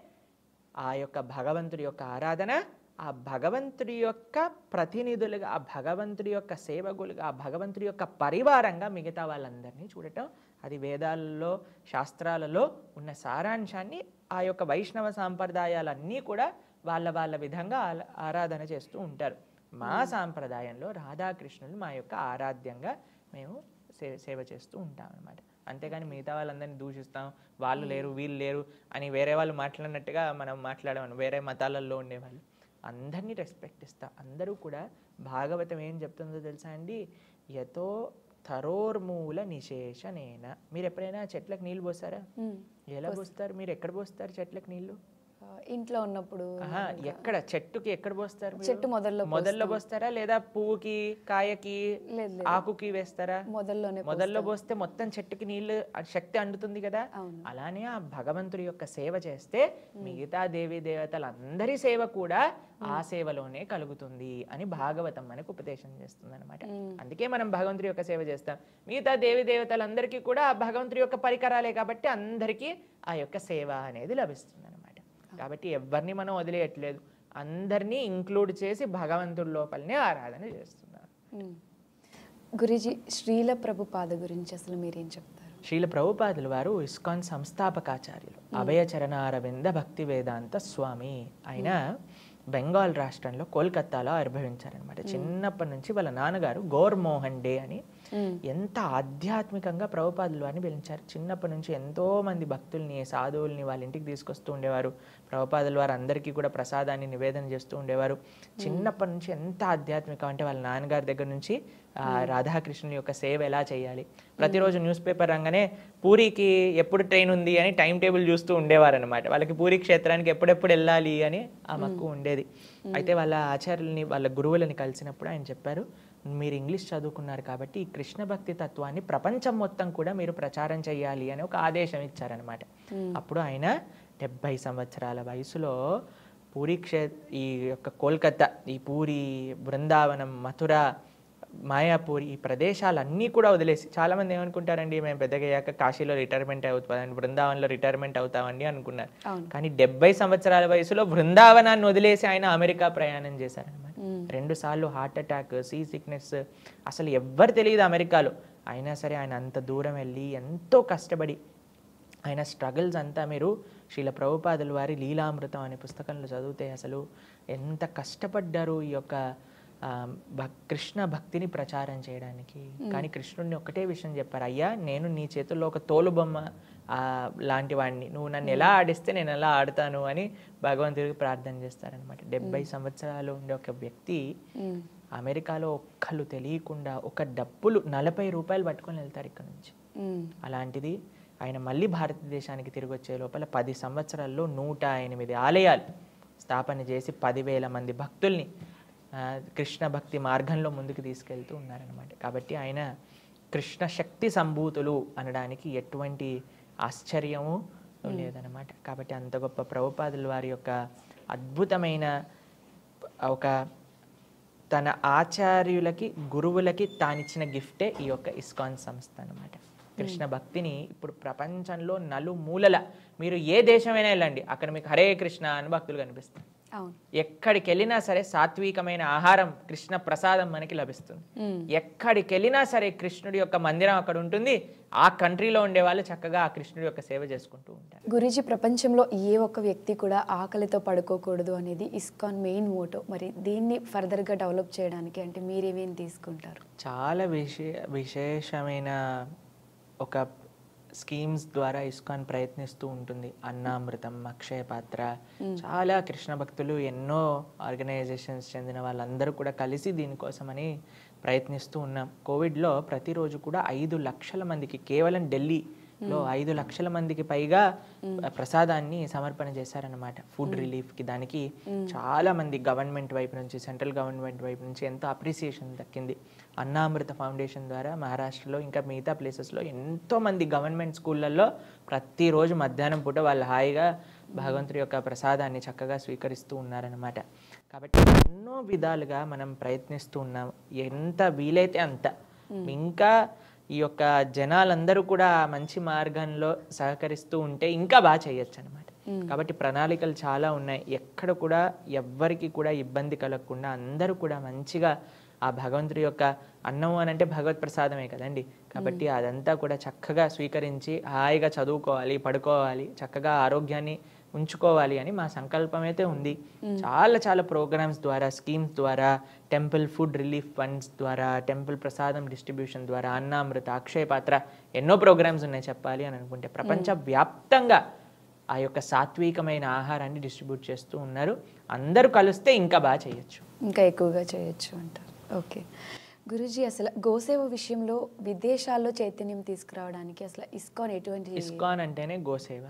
ఆ యొక్క భగవంతుడి యొక్క ఆరాధన ఆ భగవంతుడి యొక్క ప్రతినిధులుగా ఆ భగవంతుడి యొక్క సేవకులుగా ఆ భగవంతుడి యొక్క పరివారంగా మిగతా వాళ్ళందరినీ చూడటం అది వేదాలలో శాస్త్రాలలో ఉన్న సారాంశాన్ని ఆ యొక్క వైష్ణవ సాంప్రదాయాలన్నీ కూడా వాళ్ళ వాళ్ళ విధంగా ఆరాధన చేస్తూ ఉంటారు. మా సాంప్రదాయంలో రాధాకృష్ణులు మా యొక్క ఆరాధ్యంగా మేము సే సేవ చేస్తూ ఉంటాం అనమాట అంతేగాని మిగతా వాళ్ళందరినీ దూషిస్తాం వాళ్ళు లేరు వీళ్ళు లేరు అని వేరే వాళ్ళు మాట్లాడినట్టుగా మనం మాట్లాడమను వేరే మతాలలో ఉండేవాళ్ళు. అందరినీ రెస్పెక్ట్ ఇస్తాం. అందరూ కూడా భాగవతం ఏం చెప్తుందో తెలుసా అండి? యతో థరోర్మూల నిశేషనేన. మీరు ఎప్పుడైనా చెట్లకు నీళ్ళు పోస్తారా. ఎలా పోస్తారు? మీరు ఎక్కడ పోస్తారు చెట్లకు నీళ్ళు? ఇంట్లో ఉన్నప్పుడు ఎక్కడ? చెట్టుకి ఎక్కడ పోస్తారు? చెట్టు మొదల్లో మొదల్లో పోస్తారా? లేదా పువ్వుకి కాయకి ఆకుకి వేస్తారా? మొదల్లోనే మొదల్లో పోస్తే. మొత్తం చెట్టుకి నీళ్ళు శక్తి అంటుతుంది కదా. అలానే ఆ భగవంతుడి యొక్క సేవ చేస్తే మిగతా దేవీ దేవతలందరి సేవ కూడా ఆ సేవలోనే కలుగుతుంది అని భాగవతం మనకు ఉపదేశం చేస్తుంది అనమాట అందుకే మనం భగవంతుడి యొక్క సేవ చేస్తాం. మిగతా దేవి దేవతలందరికీ కూడా ఆ భగవంతుడి యొక్క పరికరాలే కాబట్టి అందరికీ ఆ యొక్క సేవ అనేది లభిస్తుంది కాబట్టి ఎవరిని మనం వదిలేయట్లేదు. అందరినీ ఇంక్లూడ్ చేసి భగవంతుడి లోపలనే ఆరాధన చేస్తున్నారు. గురుజీ శ్రీల ప్రభుపాద గురించి అసలు మీరేం చెప్తారు? శ్రీల ప్రభుపాదుల వారు ఇస్కాన్ సంస్థాపకాచార్యులు. అభయ చరణారవింద భక్తి వేదాంత స్వామి. ఆయన బెంగాల్ రాష్ట్రంలో కోల్కత్తాలో ఆవిర్భవించారనమాట చిన్నప్పటి నుంచి వాళ్ళ నాన్నగారు గోర్మోహన్ డే అని ఎంత ఆధ్యాత్మికంగా ప్రభుపాదులు వారిని పిలిచారు. చిన్నప్పటి నుంచి ఎంతో మంది భక్తుల్ని సాధువుల్ని వాళ్ళ ఇంటికి తీసుకొస్తూ ఉండేవారు. ప్రభుపాదుల వారు అందరికీ కూడా ప్రసాదాన్ని నివేదన చేస్తూ ఉండేవారు. చిన్నప్పటి నుంచి ఎంత ఆధ్యాత్మికం అంటే వాళ్ళ నాన్నగారి దగ్గర నుంచి ఆ రాధాకృష్ణుని యొక్క సేవ ఎలా చేయాలి? ప్రతిరోజు న్యూస్ పేపర్ రంగానే పూరికి ఎప్పుడు ట్రైన్ ఉంది అని టైం టేబుల్ చూస్తూ ఉండేవారు అనమాట వాళ్ళకి పూరి క్షేత్రానికి ఎప్పుడెప్పుడు వెళ్ళాలి అని ఆ మక్కువ ఉండేది. అయితే వాళ్ళ ఆచార్యుల్ని వాళ్ళ గురువులని కలిసినప్పుడు ఆయన చెప్పారు మీరు ఇంగ్లీష్ చదువుకున్నారు కాబట్టి ఈ కృష్ణ భక్తి తత్వాన్ని ప్రపంచం మొత్తం కూడా మీరు ప్రచారం చేయాలి అని ఒక ఆదేశం ఇచ్చారనమాట అప్పుడు ఆయన డెబ్బై సంవత్సరాల వయసులో పూరి క్షే ఈ యొక్క కోల్కత్తా ఈ పూరి బృందావనం మథుర మాయాపూర్ ఈ ప్రదేశాలన్నీ కూడా వదిలేసి చాలామంది ఏమనుకుంటారండి మేము పెద్దగా అయ్యాక కాశీలో రిటైర్మెంట్ అవుతామండి బృందావనంలో రిటైర్మెంట్ అవుతామండి అనుకున్నారు. కానీ డెబ్బై సంవత్సరాల వయసులో బృందావనాన్ని వదిలేసి ఆయన అమెరికా ప్రయాణం చేశారనమాట రెండు సార్లు హార్ట్ అటాక్ సీ సిక్నెస్ అసలు ఎవ్వరు తెలియదు అమెరికాలో. అయినా సరే ఆయన అంత దూరం వెళ్ళి ఎంతో కష్టపడి ఆయన స్ట్రగుల్స్ అంతా మీరు శ్రీల ప్రభుపాదుల వారి లీలామృతం అనే పుస్తకంలో చదివితే అసలు ఎంత కష్టపడ్డారు ఈ యొక్క కృష్ణ భక్తిని ప్రచారం చేయడానికి. కానీ కృష్ణుడిని ఒకటే విషయం చెప్పారు. అయ్యా నేను నీ చేతుల్లో ఒక తోలుబొమ్మ లాంటి వాడిని. నువ్వు నన్ను ఎలా ఆడిస్తే నేను ఎలా ఆడతాను అని భగవంతుడికి ప్రార్థన చేస్తారనమాట డెబ్బై సంవత్సరాలు ఉండే ఒక వ్యక్తి. అమెరికాలో ఒక్కళ్ళు తెలియకుండా ఒక డబ్బులు నలభై రూపాయలు పట్టుకొని వెళ్తారు ఇక్కడ నుంచి. అలాంటిది ఆయన మళ్ళీ భారతదేశానికి తిరిగి వచ్చే లోపల పది సంవత్సరాల్లో నూట ఎనిమిది ఆలయాలు స్థాపన చేసి పదివేల మంది భక్తుల్ని కృష్ణ భక్తి మార్గంలో ముందుకు తీసుకెళ్తూ ఉన్నారనమాట కాబట్టి ఆయన కృష్ణ శక్తి సంభూతులు అనడానికి ఎటువంటి ఆశ్చర్యము లేదనమాట కాబట్టి అంత గొప్ప ప్రభుపాదుల వారి యొక్క అద్భుతమైన ఒక తన ఆచార్యులకి గురువులకి తానిచ్చిన గిఫ్టే ఈ యొక్క ఇస్కాన్ సంస్థ అన్నమాట. కృష్ణ భక్తిని ఇప్పుడు ప్రపంచంలో నలుమూలల మీరు ఏ దేశమైనా వెళ్ళండి అక్కడ మీకు హరే కృష్ణ అని భక్తులు కనిపిస్తారు. ఎక్కడికి వెళ్ళినా సరే సాత్వికమైన ఆహారం కృష్ణ ప్రసాదం మనకి లభిస్తుంది. ఎక్కడికి వెళ్ళినా సరే కృష్ణుడి యొక్క మందిరం అక్కడ ఉంటుంది. ఆ కంట్రీలో ఉండే వాళ్ళు చక్కగా ఆ కృష్ణుడి యొక్క సేవ చేసుకుంటూ ఉంటారు. గురూజీ ప్రపంచంలో ఏ ఒక్క వ్యక్తి కూడా ఆకలితో పడుకోకూడదు అనేది ఇస్కాన్ మెయిన్ మోటో మరి దీన్ని ఫర్దర్గా డెవలప్ చేయడానికి అంటే మీరేమేం తీసుకుంటారు? చాలా విశే విశేషమైన ఒక స్కీమ్స్ ద్వారా ఇస్కాన్ ప్రయత్నిస్తూ ఉంటుంది. అన్నామృతం అక్షయ పాత్ర చాలా కృష్ణ భక్తులు ఎన్నో ఆర్గనైజేషన్స్ చెందిన వాళ్ళందరూ కూడా కలిసి దీనికోసమని ప్రయత్నిస్తూ ఉన్నాం. కోవిడ్లో ప్రతిరోజు కూడా ఐదు లక్షల మందికి కేవలం ఢిల్లీలో ఐదు లక్షల మందికి పైగా ప్రసాదాన్ని సమర్పణ చేశారన్నమాట. ఫుడ్ రిలీఫ్కి దానికి చాలా మంది గవర్నమెంట్ వైపు నుంచి సెంట్రల్ గవర్నమెంట్ వైపు నుంచి ఎంతో అప్రిసియేషన్ దక్కింది. అన్నామృత ఫౌండేషన్ ద్వారా మహారాష్ట్రలో ఇంకా మిగతా ప్లేసెస్లో ఎంతో మంది గవర్నమెంట్ స్కూళ్ళల్లో ప్రతిరోజు మధ్యాహ్నం పూట వాళ్ళు హాయిగా భగవంతుడి యొక్క ప్రసాదాన్ని చక్కగా స్వీకరిస్తూ ఉన్నారనమాట కాబట్టి ఎన్నో విధాలుగా మనం ప్రయత్నిస్తూ ఉన్నాం. ఎంత వీలైతే అంత. ఇంకా ఈ యొక్క జనాలందరూ కూడా మంచి మార్గంలో సహకరిస్తూ ఉంటే ఇంకా బాగా చేయొచ్చు అనమాట కాబట్టి ప్రణాళికలు చాలా ఉన్నాయి. ఎక్కడ కూడా ఎవ్వరికి కూడా ఇబ్బంది కలగకుండా అందరూ కూడా మంచిగా ఆ భగవంతుడి యొక్క అన్నం అని అంటే భగవత్ ప్రసాదమే కదండి. కాబట్టి అదంతా కూడా చక్కగా స్వీకరించి హాయిగా చదువుకోవాలి పడుకోవాలి చక్కగా ఆరోగ్యాన్ని ఉంచుకోవాలి అని మా సంకల్పం అయితే ఉంది. చాలా చాలా ప్రోగ్రామ్స్ ద్వారా స్కీమ్స్ ద్వారా టెంపుల్ ఫుడ్ రిలీఫ్ ఫండ్స్ ద్వారా టెంపుల్ ప్రసాదం డిస్ట్రిబ్యూషన్ ద్వారా అన్నామృత అక్షయ పాత్ర ఎన్నో ప్రోగ్రామ్స్ ఉన్నాయి చెప్పాలి అని అనుకుంటే ప్రపంచ వ్యాప్తంగా ఆ యొక్క సాత్వికమైన ఆహారాన్ని డిస్ట్రిబ్యూట్ చేస్తూ ఉన్నారు. అందరూ కలిస్తే ఇంకా బాగా చేయొచ్చు. ఇంకా ఎక్కువగా చేయొచ్చు అంటారు. ఓకే. గురూజీ అసలు గోసేవ విషయంలో విదేశాల్లో చైతన్యం తీసుకురావడానికి అసలు ఇస్కాన్ ఎటువంటి ఇస్కాన్ అంటేనే గోసేవ.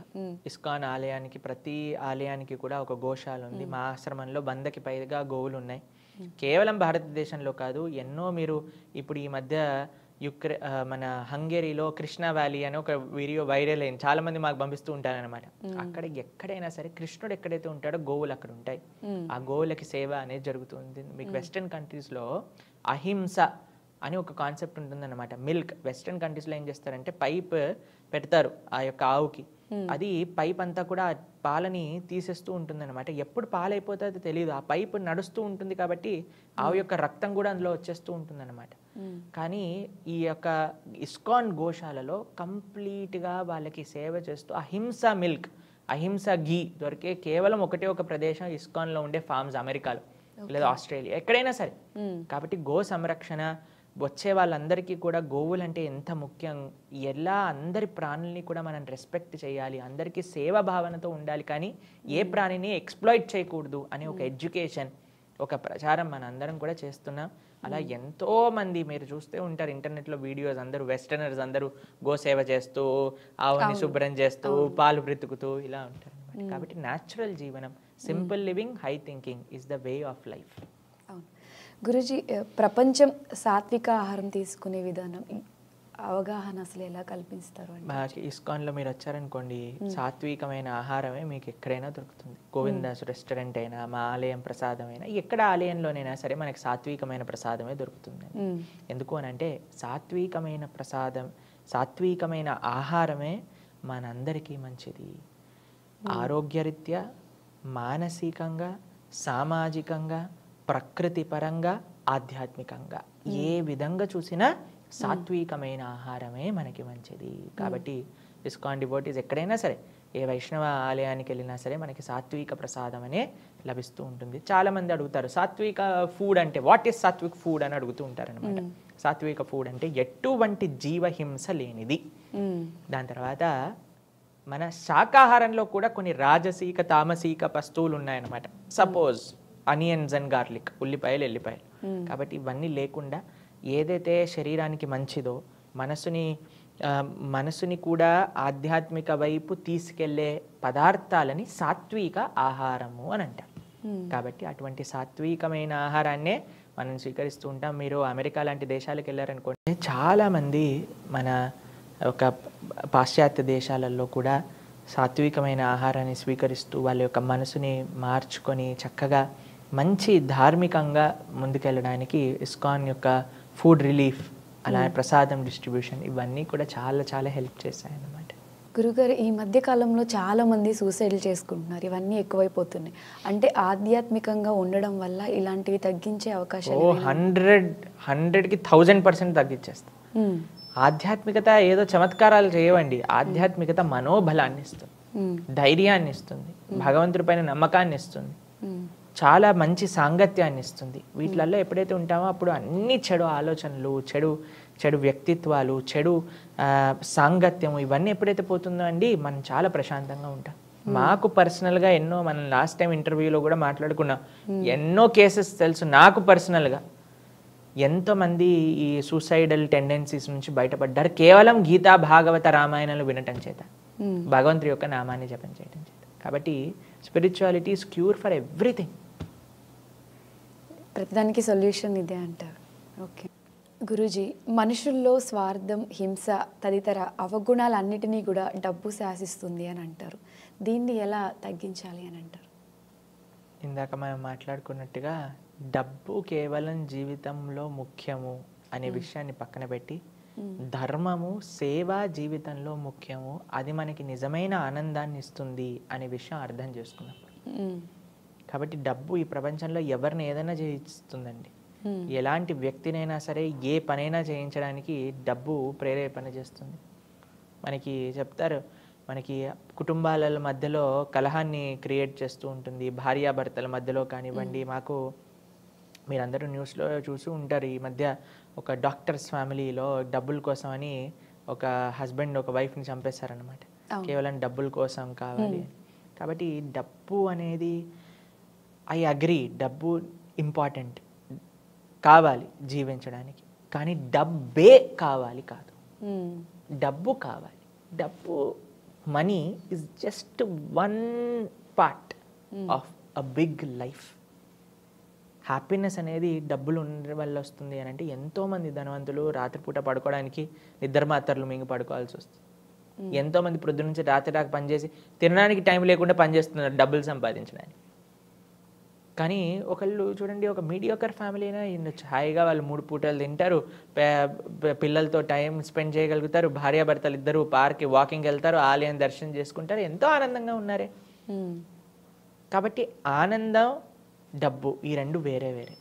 ఇస్కాన్ ఆలయానికి ప్రతి ఆలయానికి కూడా ఒక గోశాల ఉంది. మా ఆశ్రమంలో వందకి పైగా గోవులు ఉన్నాయి కేవలం భారతదేశంలో కాదు ఎన్నో మీరు ఇప్పుడు ఈ మధ్య యుక్రె మన హంగేరీలో కృష్ణా వ్యాలీ అని ఒక వీడియో వైరల్ అయింది. చాలా మంది మాకు పంపిస్తూ ఉంటారనమాట అక్కడ ఎక్కడైనా సరే కృష్ణుడు ఎక్కడైతే ఉంటాడో గోవులు అక్కడ ఉంటాయి. ఆ గోవులకి సేవ అనేది జరుగుతుంది. మీకు వెస్టర్న్ కంట్రీస్లో అహింస అని ఒక కాన్సెప్ట్ ఉంటుందన్నమాట. మిల్క్. వెస్ట్రన్ కంట్రీస్లో ఏం చేస్తారంటే పైప్ పెడతారు ఆ యొక్క ఆవుకి. అది పైప్ అంతా కూడా పాలని తీసేస్తూ ఉంటుందన్నమాట. ఎప్పుడు పాలు అయిపోతుందో తెలియదు ఆ పైప్ నడుస్తూ ఉంటుంది కాబట్టి ఆవు యొక్క రక్తం కూడా అందులో వచ్చేస్తూ ఉంటుందన్నమాట. కానీ ఈ యొక్క ఇస్కాన్ గోశాలలో కంప్లీట్గా వాళ్ళకి సేవ చేస్తూ అహింస మిల్క్ అహింస ఘీ దొరికే కేవలం ఒకటే ఒక ప్రదేశం ఇస్కాన్లో ఉండే ఫార్మ్స్ అమెరికాలో లేదా ఆస్ట్రేలియా ఎక్కడైనా సరే. కాబట్టి గో సంరక్షణ వచ్చే వాళ్ళందరికీ కూడా గోవులు అంటే ఎంత ముఖ్యం? ఎలా అందరి ప్రాణుల్ని కూడా మనం రెస్పెక్ట్ చేయాలి? అందరికీ సేవ భావనతో ఉండాలి కానీ ఏ ప్రాణిని ఎక్స్ప్లాయిట్ చేయకూడదు అనే ఒక ఎడ్యుకేషన్ ఒక ప్రచారం మన అందరం కూడా చేస్తున్నాం. అలా ఎంతో మంది మీరు చూస్తే ఉంటారు ఇంటర్నెట్లో వీడియోస్ అందరూ వెస్టర్నర్స్ అందరూ గోసేవ చేస్తూ ఆవుని శుభ్రం చేస్తూ పాలు బ్రతుకుతూ ఇలా ఉంటారు అన్నమాట. కాబట్టి న్యాచురల్ జీవనం simple living high thinking is the way of life Guruji ప్రపంచం సాత్విక ఆహారం తీసుకునే విధానం అవగాహన అసలు ఎలా కల్పిస్తారు అంటే? మా ఇస్కాన్లో మీరు వచ్చారనుకోండి సాత్వికమైన ఆహారమే మీకు ఎక్కడైనా దొరుకుతుంది. గోవిందాస్ రెస్టారెంట్ అయినా మా ఆలయం ప్రసాదం అయినా ఎక్కడ ఆలయంలోనైనా సరే మనకి సాత్వికమైన ప్రసాదమే దొరుకుతుంది. ఎందుకు అని అంటే సాత్వికమైన ప్రసాదం సాత్వికమైన ఆహారమే మనందరికీ మంచిది. ఆరోగ్యరీత్యా మానసికంగా సామాజికంగా ప్రకృతి పరంగా ఆధ్యాత్మికంగా ఏ విధంగా చూసినా సాత్వికమైన ఆహారమే మనకి మంచిది. కాబట్టి ఇస్కాన్ డివోటీస్ ఎక్కడైనా సరే ఏ వైష్ణవ ఆలయానికి వెళ్ళినా సరే మనకి సాత్విక ప్రసాదం అనే లభిస్తూ ఉంటుంది. చాలా మంది అడుగుతారు సాత్విక ఫుడ్ అంటే వాట్ ఈస్ సాత్విక్ ఫుడ్ అని అడుగుతూ ఉంటారనమాట సాత్విక ఫుడ్ అంటే ఎటువంటి జీవహింస లేనిది. దాని తర్వాత మన శాకాహారంలో కూడా కొన్ని రాజసీక తామసీక వస్తువులు ఉన్నాయన్నమాట సపోజ్ అనియన్స్ అండ్ గార్లిక్ ఉల్లిపాయలు ఎల్లిపాయలు. కాబట్టి ఇవన్నీ లేకుండా ఏదైతే శరీరానికి మంచిదో మనసుని మనసుని కూడా ఆధ్యాత్మిక వైపు తీసుకెళ్ళే పదార్థాలని సాత్విక ఆహారము అని అంటారు. కాబట్టి అటువంటి సాత్వికమైన ఆహారాన్నే మనం స్వీకరిస్తూ ఉంటాం. మీరు అమెరికా లాంటి దేశాలకు వెళ్ళారనుకోండి చాలా మంది మన ఒక పాశ్చాత్య దేశాలలో కూడా సాత్వికమైన ఆహారాన్ని స్వీకరిస్తూ వాళ్ళ యొక్క మనసుని మార్చుకొని చక్కగా మంచి ధార్మికంగా ముందుకెళ్ళడానికి ఇస్కాన్ యొక్క ఫుడ్ రిలీఫ్ అలా ప్రసాదం డిస్ట్రిబ్యూషన్ ఇవన్నీ కూడా చాలా చాలా హెల్ప్ చేశాయి అన్నమాట గురుగారు ఈ మధ్య కాలంలో చాలా మంది సూసైడ్లు చేసుకుంటున్నారు. ఇవన్నీ ఎక్కువైపోతున్నాయి. అంటే ఆధ్యాత్మికంగా ఉండడం వల్ల ఇలాంటివి తగ్గించే ఓ ఏమైనా- హండ్రెడ్ హండ్రెడ్కి థౌజండ్ పర్సెంట్ తగ్గించేస్తాం. ఉమ్, ఆధ్యాత్మికత ఏదో చమత్కారాలు చేయవండి. ఆధ్యాత్మికత మనోబలాన్ని ఇస్తుంది ఉమ్, ధైర్యాన్ని ఇస్తుంది భగవంతుడి పైన నమ్మకాన్ని ఇస్తుంది చాలా మంచి సాంగత్యాన్ని ఇస్తుంది. వీటిలలో ఎప్పుడైతే ఉంటామో అప్పుడు అన్ని చెడు ఆలోచనలు చెడు చెడు వ్యక్తిత్వాలు చెడు ఆ, సాంగత్యము ఇవన్నీ ఎప్పుడైతే పోతుందో అండి మనం చాలా ప్రశాంతంగా ఉంటాం. మాకు పర్సనల్గా ఎన్నో మనం లాస్ట్ టైం ఇంటర్వ్యూలో కూడా మాట్లాడుకున్నాం. ఎన్నో కేసెస్ తెలుసు నాకు పర్సనల్గా. ఎంతోమంది ఈ సూసైడల్ టెండెన్సీస్ నుంచి బయటపడ్డారు. కేవలం గీతా భాగవత రామాయణాలు వినటం చేత. భగవంతుడి యొక్క నామాన్ని జపం చేయడం చేత. కాబట్టి spirituality is cure for everything. ప్రతిదానికి సొల్యూషన్ ఇదే అంటారు. ఓకే. గురూజీ మనుషుల్లో స్వార్థం హింస తదితర అవగుణాలన్నిటినీ కూడా డబ్బు శాసిస్తుంది అని అంటారు. దీన్ని ఎలా తగ్గించాలి అని అంటారు? ఇందాక మనం మాట్లాడుకున్నట్టుగా డబ్బు కేవలం జీవితంలో ముఖ్యము అనే విషయాన్ని పక్కన పెట్టి ధర్మము సేవ జీవితంలో ముఖ్యము అది మనకి నిజమైన ఆనందాన్ని ఇస్తుంది అనే విషయం అర్థం చేసుకున్నప్పుడు కాబట్టి డబ్బు ఈ ప్రపంచంలో ఎవరిని ఏదైనా చేయిస్తుందండి. ఎలాంటి వ్యక్తినైనా సరే ఏ పనైనా చేయించడానికి డబ్బు ప్రేరేపణ చేస్తుంది. మనకి చెప్తారు మనకి కుటుంబాల మధ్యలో కలహాన్ని క్రియేట్ చేస్తూ ఉంటుంది. భార్యాభర్తల మధ్యలో కానివ్వండి మాకు మీరందరూ న్యూస్లో చూసి ఉంటారు ఈ మధ్య ఒక డాక్టర్స్ ఫ్యామిలీలో డబ్బుల కోసం అని ఒక హస్బెండ్ ఒక వైఫ్ని చంపేశారనమాట అవును. కేవలం డబ్బుల కోసం కావాలి. కాబట్టి డబ్బు అనేది ఐ అగ్రి డబ్బు ఇంపార్టెంట్ కావాలి జీవించడానికి. కానీ డబ్బే కావాలి కాదు. ఉమ్, డబ్బు కావాలి. డబ్బు money is just one part of a big life happiness అనేది డబ్బులు ఉండడం వల్ల వస్తుంది అని అంటే ఎంతోమంది ధనవంతులు రాత్రిపూట పడుకోవడానికి నిద్ర మాత్రలు మింగి పడుకోవాల్సి వస్తుంది. ఎంతోమంది ప్రొద్దు నుంచి రాత్రి దాకా పనిచేసి తినడానికి టైం లేకుండా పనిచేస్తున్నారు డబ్బులు సంపాదించడానికి. కానీ ఒకళ్ళు చూడండి ఒక మీడియోకర్ ఫ్యామిలీ అయినా ఉండొచ్చు. హాయిగా వాళ్ళు మూడు పూటలు తింటారు పిల్లలతో టైం స్పెండ్ చేయగలుగుతారు భార్యాభర్తలు ఇద్దరు పార్క్కి వాకింగ్ వెళ్తారు ఆలయం దర్శనం చేసుకుంటారు ఎంతో ఆనందంగా ఉన్నారే. కాబట్టి ఆనందం డబ్బు ఈ రెండు వేరే వేరే.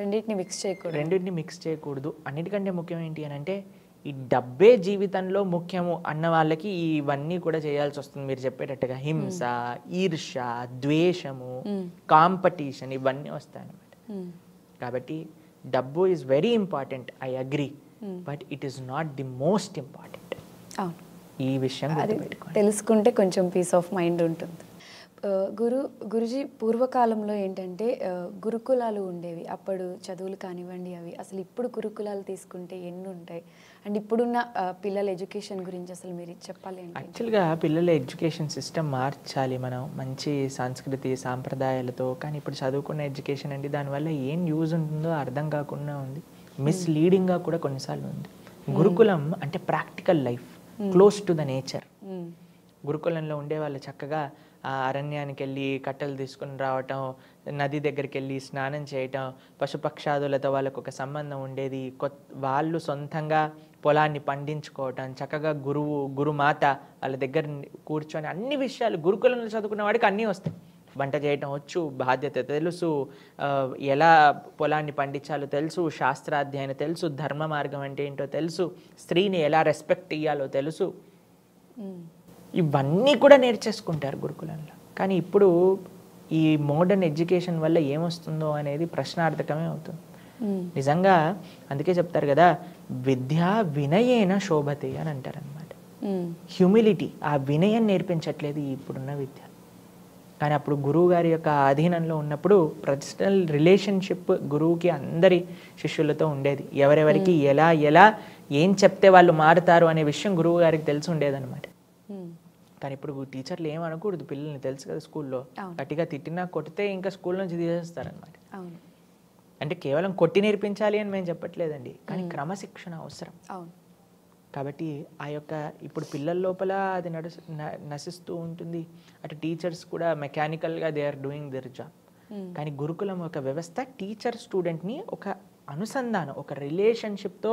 రెండింటిని మిక్స్ చేయకూడదు. రెండింటిని మిక్స్ చేయకూడదు. అన్నిటికంటే ముఖ్యం ఏంటి అని అంటే ఈ డబ్బే జీవితంలో ముఖ్యము అన్న వాళ్ళకి ఇవన్నీ కూడా చేయాల్సి వస్తుంది. మీరు చెప్పేటట్టుగా హింస ఈర్ష ద్వేషము కాంపిటీషన్ ఇవన్నీ వస్తాయన్నమాట. ఉమ్, కాబట్టి డబ్బు is very important I agree but it is not the most important ఈ విషయం తెలుసుకుంటే కొంచెం పీస్ ఆఫ్ మైండ్ ఉంటుంది. గురు గురుజీ పూర్వకాలంలో ఏంటంటే గురుకులాలు ఉండేవి. అప్పుడు చదువులు కానివ్వండి అవి. అసలు ఇప్పుడు గురుకులాలు తీసుకుంటే ఎన్ని ఉంటాయి అండ్ ఇప్పుడున్న పిల్లల ఎడ్యుకేషన్ గురించి అసలు మీరు చెప్పాలి యాక్చువల్గా పిల్లల ఎడ్యుకేషన్ సిస్టమ్ మార్చాలి మనం. మంచి సంస్కృతి సాంప్రదాయాలతో. కానీ ఇప్పుడు చదువుకున్న ఎడ్యుకేషన్ అండి దానివల్ల ఏం యూజ్ ఉంటుందో అర్థం కాకుండా ఉంది. మిస్లీడింగ్గా కూడా కొన్నిసార్లు ఉంది. గురుకులం అంటే practical life. Close to the nature. గురుకులంలో ఉండే వాళ్ళు చక్కగా ఆ అరణ్యానికి వెళ్ళి కట్టెలు తీసుకుని రావటం నది దగ్గరికి వెళ్ళి స్నానం చేయటం పశుపక్షాదులతో వాళ్ళకు ఒక సంబంధం ఉండేది. కొత్త వాళ్ళు సొంతంగా పొలాన్ని పండించుకోవటం చక్కగా గురువు గురుమాత వాళ్ళ దగ్గర కూర్చొని అన్ని విషయాలు గురుకులంలో చదువుకున్న వాడికి అన్నీ వస్తాయి. వంట చేయటం వచ్చు బాధ్యత తెలుసు ఎలా పొలాన్ని పండించాలో తెలుసు శాస్త్రాధ్యయనం తెలుసు ధర్మ మార్గం అంటే ఏంటో తెలుసు స్త్రీని ఎలా రెస్పెక్ట్ ఇవ్వాలో తెలుసు. ఇవన్నీ కూడా నేర్చేసుకుంటారు గురుకులంలో. కానీ ఇప్పుడు ఈ మోడర్న్ ఎడ్యుకేషన్ వల్ల ఏమొస్తుందో అనేది ప్రశ్నార్థకమే అవుతుంది. నిజంగా అందుకే చెప్తారు కదా విద్య వినయేన శోభతే అని అంటారు అనమాట హ్యూమిలిటీ ఆ వినయం నేర్పించట్లేదు ఇప్పుడున్న విద్య. కానీ అప్పుడు గురువు గారి యొక్క ఆధీనంలో ఉన్నప్పుడు పర్సనల్ రిలేషన్షిప్ గురువుకి అందరి శిష్యులతో ఉండేది. ఎవరెవరికి ఎలా ఎలా ఏం చెప్తే వాళ్ళు మారుతారు అనే విషయం గురువు గారికి తెలిసి ఉండేదన్నమాట. కానీ ఇప్పుడు టీచర్లు ఏం అనకూడదు పిల్లల్ని తెలుసు కదా స్కూల్లో. గట్టిగా తిట్టినా కొడితే ఇంకా స్కూల్ నుంచి తీసేస్తారనమాట అంటే కేవలం కొట్టి నేర్పించాలి అని మేము చెప్పట్లేదండి కానీ క్రమశిక్షణ అవసరం. కాబట్టి ఆ యొక్క ఇప్పుడు పిల్లల లోపల అది నడుసు న- నశిస్తూ ఉంటుంది. అటు టీచర్స్ కూడా మెకానికల్గా they are doing their job. కానీ గురుకులం ఒక వ్యవస్థ టీచర్ స్టూడెంట్ని ఒక అనుసంధానం ఒక రిలేషన్షిప్తో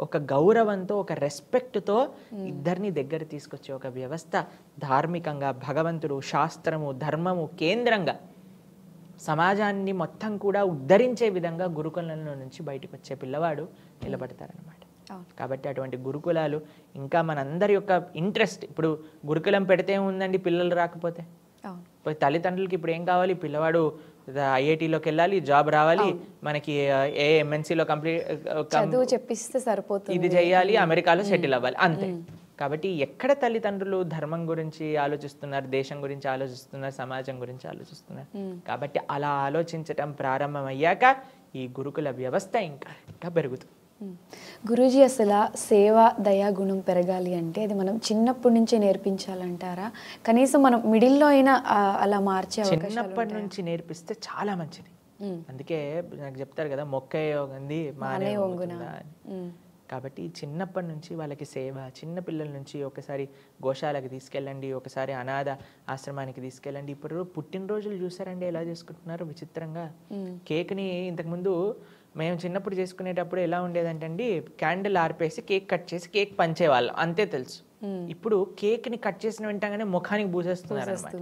ఒక గౌరవంతో ఒక రెస్పెక్ట్తో ఇద్దరిని దగ్గర తీసుకొచ్చే ఒక వ్యవస్థ ధార్మికంగా భగవంతుడు శాస్త్రము ధర్మము కేంద్రంగా సమాజాన్ని మొత్తం కూడా ఉద్ధరించే విధంగా గురుకులంలో నుంచి బయటకు వచ్చే పిల్లవాడు నిలబడతారనమాట కాబట్టి అటువంటి గురుకులాలు ఇంకా మనందరి యొక్క ఇంట్రెస్ట్ ఇప్పుడు గురుకులం పెడితే ఉందండి పిల్లలు రాకపోతే? తల్లిదండ్రులకి ఇప్పుడు ఏం కావాలి? పిల్లవాడు ఐఐటీలోకి వెళ్ళాలి జాబ్ రావాలి మనకి ఏ ఎంఎన్సీలో కంప్లీట్ చదువు చెప్పిస్తే సరిపోతుంది. ఇది చేయాలి అమెరికాలో సెటిల్ అవ్వాలి అంతే. కాబట్టి ఎక్కడ తల్లిదండ్రులు ధర్మం గురించి ఆలోచిస్తున్నారు దేశం గురించి ఆలోచిస్తున్నారు సమాజం గురించి ఆలోచిస్తున్నారు? కాబట్టి అలా ఆలోచించటం ప్రారంభమయ్యాక ఈ గురుకుల వ్యవస్థ ఇంకా ఇంకా పెరుగుతుంది. గురూజీ అసలు సేవ దయా గుణం పెరగాలి అంటే అది మనం చిన్నప్పటి నుంచే నేర్పించాలంటారా? కనీసం మనం మిడిల్లో అయినా అలా మార్చే చిన్నప్పటి నుంచి నేర్పిస్తే చాలా మంచిది. అందుకే నాకు చెప్తారు కదా మొక్కే ఉంది మానే. కాబట్టి చిన్నప్పటి నుంచి వాళ్ళకి సేవ చిన్న పిల్లల నుంచి ఒకసారి గోశాలకు తీసుకెళ్ళండి ఒకసారి అనాథ ఆశ్రమానికి తీసుకెళ్ళండి. ఇప్పుడు పుట్టినరోజులు చూసారండి ఎలా చేసుకుంటున్నారు? విచిత్రంగా. కేక్ని ఇంతకుముందు మేము చిన్నప్పుడు చేసుకునేటప్పుడు ఎలా ఉండేదంటే అండి క్యాండిల్ ఆర్పేసి కేక్ కట్ చేసి కేక్ పంచేవాళ్ళం. అంతే తెలుసు. ఇప్పుడు కేక్ని కట్ చేసిన వెంటనే ముఖానికి పూసేస్తున్నారు అనమాట.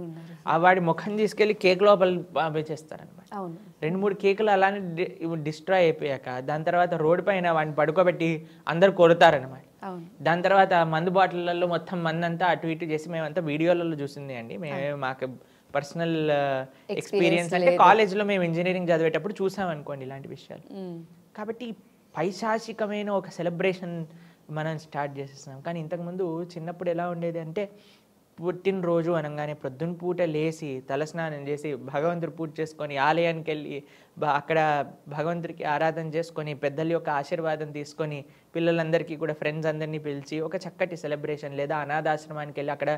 ఆ వాడి ముఖం తీసుకెళ్ళి కేక్ లోపల పంపించేస్తారు అనమాట రెండు మూడు కేకులు అలానే డిస్ట్రాయ్ అయిపోయాక దాని తర్వాత రోడ్డు పైన వాడిని పడుకోబెట్టి అందరు కొడతారనమాట దాని తర్వాత మందు బాటిళ్ళల్లో మొత్తం మందంతా అటు ఇటు చేసి మేమంతా వీడియోలలో చూసింది అండి. మేము మాకు పర్సనల్ ఎక్స్పీరియన్స్ అంటే కాలేజ్లో మేము ఇంజనీరింగ్ చదివేటప్పుడు చూసాం అనుకోండి ఇలాంటి విషయాలు. కాబట్టి పైశాచికమైన ఒక సెలబ్రేషన్ మనం స్టార్ట్ చేసేస్తున్నాం. కానీ ఇంతకుముందు చిన్నప్పుడు ఎలా ఉండేది అంటే పుట్టినరోజు అనగానే ప్రొద్దున పూట లేచి తలస్నానం చేసి భగవంతుడు పూజ చేసుకొని ఆలయానికి వెళ్ళి అక్కడ భగవంతుడికి ఆరాధన చేసుకొని పెద్దల యొక్క ఆశీర్వాదం తీసుకొని పిల్లలందరికీ కూడా ఫ్రెండ్స్ అందరినీ పిలిచి ఒక చక్కటి సెలబ్రేషన్ లేదా అనాథాశ్రమానికి వెళ్ళి అక్కడ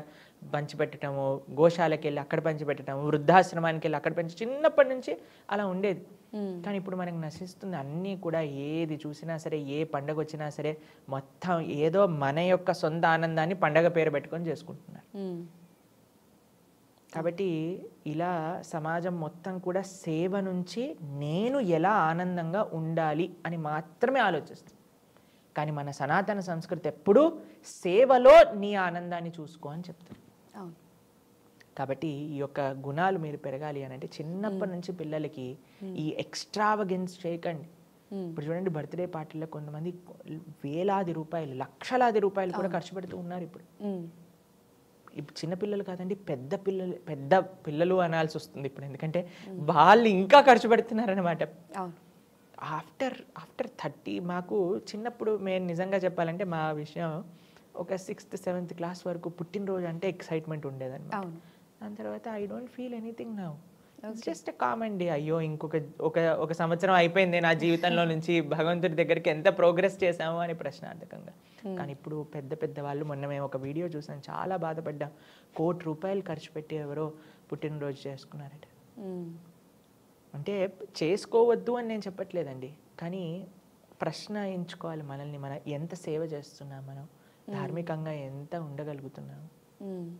పంచిపెట్టడము గోశాలకి వెళ్ళి అక్కడ పంచిపెట్టడము వృద్ధాశ్రమానికి వెళ్ళి అక్కడ పంచి చిన్నప్పటి నుంచి అలా ఉండేది. కానీ ఇప్పుడు మనకు నశిస్తుంది అన్నీ కూడా ఏది చూసినా సరే ఏ పండగ వచ్చినా సరే మొత్తం ఏదో మన యొక్క సొంత ఆనందాన్ని పండగ పేరు పెట్టుకొని చేసుకుంటున్నారు. మ్మ్. కాబట్టి ఇలా సమాజం మొత్తం కూడా సేవ నుంచి నేను ఎలా ఆనందంగా ఉండాలి అని మాత్రమే ఆలోచిస్తుంది. కానీ మన సనాతన సంస్కృతి ఎప్పుడూ సేవలో నీ ఆనందాన్ని చూసుకో అని చెప్తుంది. అవును. కాబట్టి ఈ యొక్క గుణాలు మీరు పెరగాలి అని అంటే చిన్నప్పటి నుంచి పిల్లలకి ఈ ఎక్స్ట్రావగెన్స్ చేయకండి. ఇప్పుడు చూడండి బర్త్డే పార్టీలో కొంతమంది వేలాది రూపాయలు లక్షలాది రూపాయలు కూడా ఖర్చు పెడుతూ ఉన్నారు ఇప్పుడు. ఇప్పుడు చిన్న పిల్లలు కాదండి పెద్ద పిల్లలు పెద్ద పిల్లలు అనాల్సి వస్తుంది ఇప్పుడు. ఎందుకంటే వాళ్ళు ఇంకా ఖర్చు పెడుతున్నారనమాట ఆఫ్టర్ ఆఫ్టర్ థర్టీ మాకు చిన్నప్పుడు మేము నిజంగా చెప్పాలంటే మా విషయం ఒక సిక్స్త్ సెవెంత్ క్లాస్ వరకు పుట్టినరోజు అంటే ఎక్సైట్మెంట్ ఉండేదన్నమాట. అవును. దాని తర్వాత I don't feel anything now just common day అయ్యో ఇంకొక ఒక ఒక సంవత్సరం అయిపోయింది నా జీవితంలో [LAUGHS] నుంచి. భగవంతుడి దగ్గరికి ఎంత ప్రోగ్రెస్ చేశాము అని ప్రశ్నార్థకంగా. కానీ ఇప్పుడు పెద్ద పెద్ద వాళ్ళు మొన్న మేము ఒక వీడియో చూసాం. చాలా బాధపడ్డాం. కోటి రూపాయలు ఖర్చు పెట్టి ఎవరో పుట్టినరోజు చేసుకున్నారట. మ్మ్. అంటే చేసుకోవద్దు అని నేను చెప్పట్లేదండి. కానీ ప్రశ్న ఎంచుకోవాలి మనల్ని. మన ఎంత సేవ చేస్తున్నాం మనం? ధార్మికంగా ఎంత ఉండగలుగుతున్నాం? మ్మ్.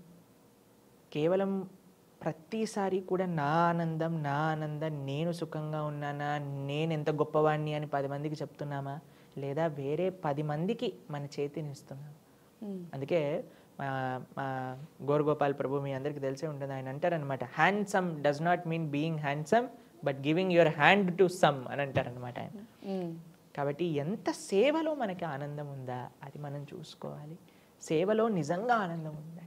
కేవలం ప్రతిసారి కూడా నా ఆనందం నా ఆనందం నేను సుఖంగా ఉన్నానా నేను ఎంత గొప్పవాణ్ణి అని పది మందికి చెప్తున్నామా? లేదా వేరే పది మందికి మన చేతిని ఇస్తున్నాం. అందుకే మా మా గోరగోపాల్ ప్రభు మీ అందరికీ తెలిసే ఉంటుంది. ఆయన అంటారనమాట handsome does not mean being handsome but giving your hand to some అని అంటారనమాట ఆయన. కాబట్టి ఎంత సేవలో మనకి ఆనందం ఉందా అది మనం చూసుకోవాలి. సేవలో నిజంగా ఆనందం ఉందండి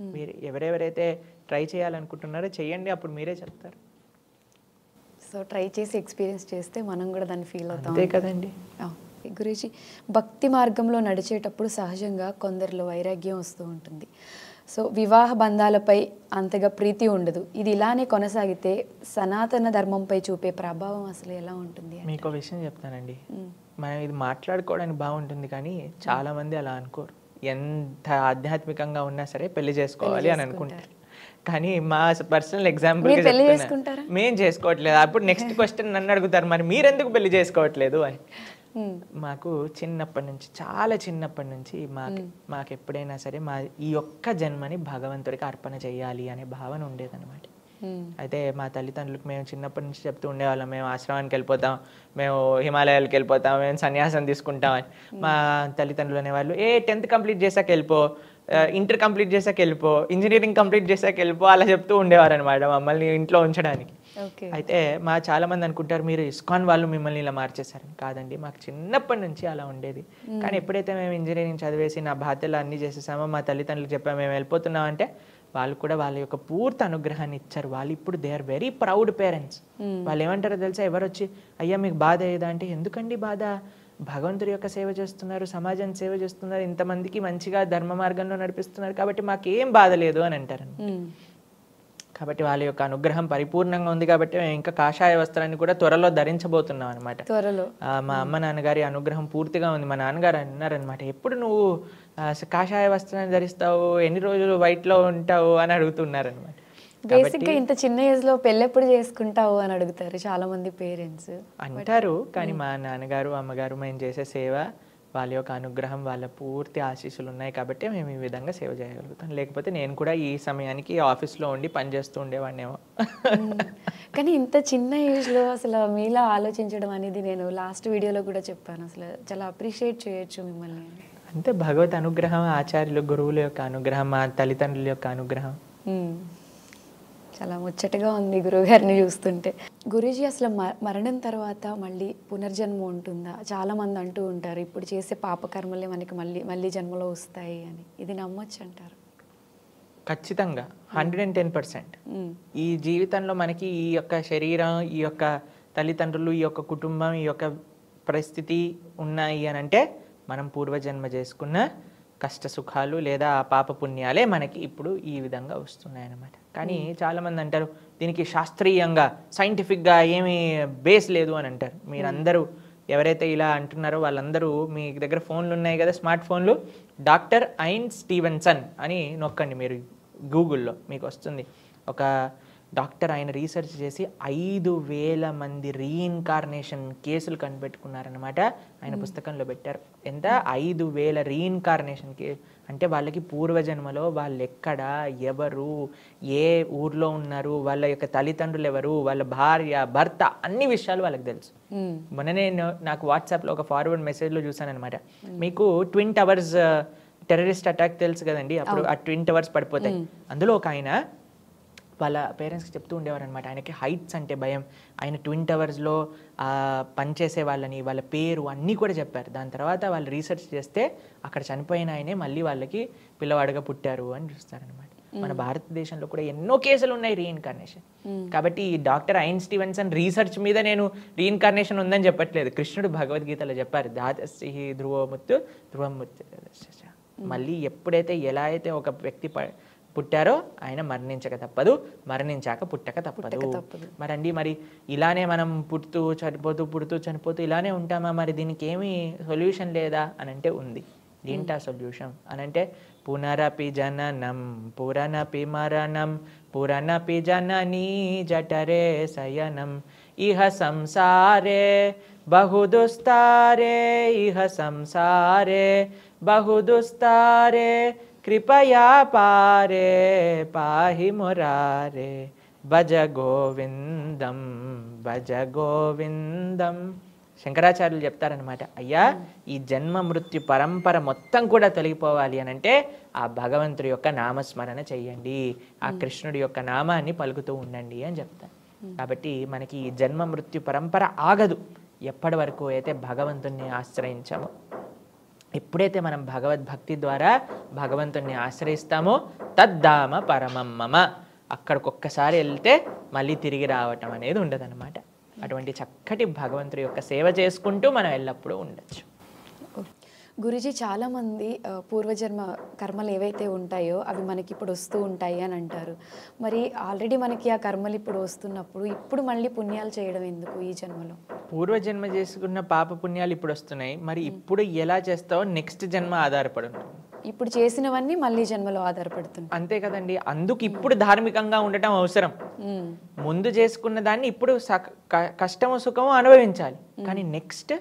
మీరు ఎవరెవరైతే ట్రై చేయాలనుకుంటున్నారో చేయండి అప్పుడు మీరే చెప్తారు. సో ట్రై చేసి ఎక్స్పీరియన్స్ చేస్తే మనం కూడా దాన్ని ఫీల్ అవుతాం. అంతే కదండి. గురించి భక్తి మార్గంలో నడిచేటప్పుడు సహజంగా కొందరిలో వైరాగ్యం వస్తూ ఉంటుంది. సో వివాహ బంధాలపై అంతగా ప్రీతి ఉండదు. ఇది ఇలానే కొనసాగితే సనాతన ధర్మంపై చూపే ప్రభావం అసలు ఎలా ఉంటుంది అని మీకు విషయం చెప్తానండి. మ్. మనం ఇది మాట్లాడుకోవడానికి బాగుంటుంది కానీ చాలా మంది అలా అనుకోరు. ఎంత ఆధ్యాత్మికంగా ఉన్నా సరే పెళ్ళి చేసుకోవాలి అని అనుకుంటారు. కానీ మా పర్సనల్ ఎగ్జాంపుల్? మేం చేసుకోవట్లేదు. అప్పుడు నెక్స్ట్ క్వశ్చన్ నన్ను అడుగుతారు. మరి మీరెందుకు పెళ్ళి చేసుకోవట్లేదు అని. మాకు చిన్నప్పటి నుంచి చాలా చిన్నప్పటి నుంచి మాకు మాకు ఎప్పుడైనా సరే మా ఈ ఒక్క జన్మని భగవంతుడికి అర్పణ చేయాలి అనే భావన ఉండేదన్నమాట. అయితే మా తల్లిదండ్రులకు మేము చిన్నప్పటి నుంచి చెప్తూ ఉండేవాళ్ళం మేము ఆశ్రమానికి వెళ్ళిపోతాం మేము హిమాలయాలకు వెళ్ళిపోతాం మేము సన్యాసం తీసుకుంటాం అని. మా తల్లిదండ్రులు అనేవాళ్ళు ఏ టెన్త్ కంప్లీట్ చేశాక వెళ్ళిపో ఇంటర్ కంప్లీట్ చేశాక వెళ్ళిపో ఇంజనీరింగ్ కంప్లీట్ చేశాక వెళ్ళిపో అలా చెప్తూ ఉండేవారు అనమాట మమ్మల్ని ఇంట్లో ఉంచడానికి. అయితే మా చాలా మంది అనుకుంటారు మీరు ఇస్కాన్ వాళ్ళు మిమ్మల్ని ఇలా మార్చేశారని. కాదండి మాకు చిన్నప్పటి నుంచి అలా ఉండేది. కానీ ఎప్పుడైతే మేము ఇంజనీరింగ్ చదివేసి నా బాధ్యతలు అన్నీ చేసేసామో మా తల్లిదండ్రులు చెప్పాము మేము వెళ్ళిపోతున్నాం అంటే వాళ్ళు కూడా వాళ్ళ యొక్క పూర్తి అనుగ్రహాన్ని ఇచ్చారు. వాళ్ళు ఇప్పుడు they are very proud parents వాళ్ళు ఏమంటారో తెలుసా? ఎవరు వచ్చి అయ్యా మీకు బాధ ఏదా? అంటే ఎందుకండి బాధ? భగవంతుడి యొక్క సేవ చేస్తున్నారు సమాజం సేవ చేస్తున్నారు ఇంతమందికి మంచిగా ధర్మ మార్గంలో నడిపిస్తున్నారు కాబట్టి మాకేం బాధ లేదు అని అంటారు కాబట్టి వాళ్ళ యొక్క అనుగ్రహం పరిపూర్ణంగా ఉంది కాబట్టి మేము ఇంకా కాషాయ వస్త్రాన్ని కూడా త్వరలో ధరించబోతున్నాం అనమాట త్వరలో. మా అమ్మ నాన్నగారి అనుగ్రహం పూర్తిగా ఉంది. మా నాన్నగారు అన్నారనమాట ఎప్పుడు నువ్వు కాషాయ వస్త్రాన్ని ధరిస్తావు? ఎన్ని రోజులు వైట్లో ఉంటావు? అని అడుగుతున్నారనమాట బేసిక్గా ఇంత చిన్న ఏజ్లో పెళ్ళెప్పుడు చేసుకుంటావు అని అడుగుతారు చాలా మంది పేరెంట్స్. అంటారు కానీ మా నాన్నగారు అమ్మగారు మేము చేసే సేవ వాళ్ళ యొక్క అనుగ్రహం వాళ్ళ పూర్తి ఆశీస్సులు ఉన్నాయి కాబట్టి మేము ఈ విధంగా సేవ చేయగలుగుతాం. లేకపోతే నేను కూడా ఈ సమయానికి ఆఫీస్లో ఉండి పనిచేస్తూ ఉండేవాడినేమో. కానీ ఇంత చిన్న ఏజ్లో అసలు మీలా ఆలోచించడం అనేది నేను లాస్ట్ వీడియోలో కూడా చెప్పాను. అసలు చాలా అప్రిషియేట్ చేయొచ్చు మిమ్మల్ని. అంతే భగవత్ అనుగ్రహం ఆచార్యులు గురువుల యొక్క అనుగ్రహం మా తల్లిదండ్రుల యొక్క అనుగ్రహం. చాలా ముచ్చటగా ఉంది గురువుగారిని చూస్తుంటే. గురూజీ అసలు మరణం తర్వాత మళ్ళీ పునర్జన్మ ఉంటుందా? చాలా మంది అంటూ ఉంటారు ఇప్పుడు చేసే పాపకర్మలే మనకి మళ్ళీ మళ్ళీ జన్మలో వస్తాయి అని. ఇది నమ్మొచ్చు అంటారు? ఖచ్చితంగా. Hundred and ten percent. ఈ జీవితంలో మనకి ఈ యొక్క శరీరం ఈ యొక్క తల్లిదండ్రులు ఈ యొక్క కుటుంబం ఈ యొక్క పరిస్థితి ఉన్నాయి అని అంటే మనం పూర్వజన్మ చేసుకున్న కష్ట సుఖాలు లేదా పాప పుణ్యాలే మనకి ఇప్పుడు ఈ విధంగా వస్తున్నాయి అన్నమాట కానీ చాలామంది అంటారు దీనికి శాస్త్రీయంగా సైంటిఫిక్గా ఏమీ బేస్ లేదు అని అంటారు. మీరందరూ ఎవరైతే ఇలా అంటున్నారో వాళ్ళందరూ మీ దగ్గర ఫోన్లు ఉన్నాయి కదా స్మార్ట్ ఫోన్లు డాక్టర్ ఐన్ స్టీవెన్సన్ అని నొక్కండి మీరు గూగుల్లో మీకు వస్తుంది. ఒక డాక్టర్ ఆయన రీసెర్చ్ చేసి ఐదు వేల మంది రీఇన్కార్నేషన్ కేసులు కనిపెట్టుకున్నారనమాట ఆయన పుస్తకంలో పెట్టారు. ఎంత? ఐదు వేల రీఇన్కార్నేషన్ కే అంటే వాళ్ళకి పూర్వజన్మలో వాళ్ళు ఎక్కడ ఎవరు ఏ ఊర్లో ఉన్నారు వాళ్ళ యొక్క తల్లిదండ్రులు ఎవరు వాళ్ళ భార్య భర్త అన్ని విషయాలు వాళ్ళకి తెలుసు. మొన్న నేను నాకు వాట్సాప్లో ఒక ఫార్వర్డ్ మెసేజ్లో చూసాను అనమాట మీకు ట్విన్ టవర్స్ టెర్రరిస్ట్ అటాక్ తెలుసు కదండి? అప్పుడు ఆ ట్విన్ టవర్స్ పడిపోతాయి. అందులో ఒక ఆయన వాళ్ళ పేరెంట్స్కి చెప్తూ ఉండేవారు అనమాట ఆయనకి హైట్స్ అంటే భయం. ఆయన ట్విన్ టవర్స్లో పనిచేసే వాళ్ళని వాళ్ళ పేరు అన్నీ కూడా చెప్పారు. దాని తర్వాత వాళ్ళు రీసెర్చ్ చేస్తే అక్కడ చనిపోయిన ఆయనే మళ్ళీ వాళ్ళకి పిల్లవాడుగా పుట్టారు అని చూస్తారనమాట. మన భారతదేశంలో కూడా ఎన్నో కేసులు ఉన్నాయి రీఇన్కార్నేషన్. కాబట్టి ఈ డాక్టర్ ఐన్ స్టీవెన్సన్ రీసెర్చ్ మీద నేను రీఇన్కార్నేషన్ ఉందని చెప్పట్లేదు. కృష్ణుడు భగవద్గీతలో చెప్పారు దాదస్సి ధ్రువముత్తు ధ్రువముత్తు. మళ్ళీ ఎప్పుడైతే ఎలా అయితే ఒక వ్యక్తి ప- పుట్టారో ఆయన మరణించక తప్పదు మరణించాక పుట్టక తప్పదు. మరండి మరి ఇలానే మనం పుడుతూ చనిపోతూ పుడుతూ చనిపోతూ ఇలానే ఉంటామా? మరి దీనికి ఏమీ సొల్యూషన్ లేదా? అని అంటే ఉంది. ఏంటా సొల్యూషన్? అని అంటే పునరపి జననం పురనపి మరణం పురనపి జననీ జఠరే శయనం. ఇహ సంసారే బహుదుస్తారే ఇహ సంసారే బహుదుస్తారే కృపయా పారే పాహి మురారే. భజ గోవిందం భజ గోవిందం. శంకరాచార్యులు చెప్తారనమాట అయ్యా ఈ జన్మ మృత్యు పరంపర మొత్తం కూడా తొలగిపోవాలి అని అంటే ఆ భగవంతుడి యొక్క నామస్మరణ చెయ్యండి ఆ కృష్ణుడి యొక్క నామాన్ని పలుకుతూ ఉండండి అని చెప్తారు. కాబట్టి మనకి ఈ జన్మ మృత్యు పరంపర ఆగదు. ఎప్పటి వరకు అయితే భగవంతుణ్ణి ఆశ్రయించామో ఎప్పుడైతే మనం భగవద్భక్తి ద్వారా భగవంతుణ్ణి ఆశ్రయిస్తామో తద్దామ పరమం మమ. అక్కడికి ఒక్కసారి వెళ్తే మళ్ళీ తిరిగి రావటం అనేది ఉండదన్నమాట. అటువంటి చక్కటి భగవంతుడి యొక్క సేవ చేసుకుంటూ మనం ఎల్లప్పుడూ ఉండొచ్చు. గురుజీ చాలా మంది ఆ, పూర్వజన్మ కర్మలు ఏవైతే ఉంటాయో అవి మనకి ఇప్పుడు వస్తూ ఉంటాయి అని అంటారు. మరి ఆల్రెడీ మనకి ఆ కర్మలు ఇప్పుడు వస్తున్నప్పుడు ఇప్పుడు మళ్ళీ పుణ్యాలు చేయడం ఎందుకు ఈ జన్మలో? పూర్వజన్మ చేసుకున్న పాప పుణ్యాలు ఇప్పుడు వస్తున్నాయి. మరి ఇప్పుడు ఎలా చేస్తావో నెక్స్ట్ జన్మ ఆధారపడి ఉంటుంది ఇప్పుడు చేసినవన్నీ మళ్ళీ జన్మలో ఆధారపడుతుంది అంతే కదండి. అందుకు ఇప్పుడు ధార్మికంగా ఉండటం అవసరం. ముందు చేసుకున్న దాన్ని ఇప్పుడు కష్టము సుఖము అనుభవించాలి. కానీ నెక్స్ట్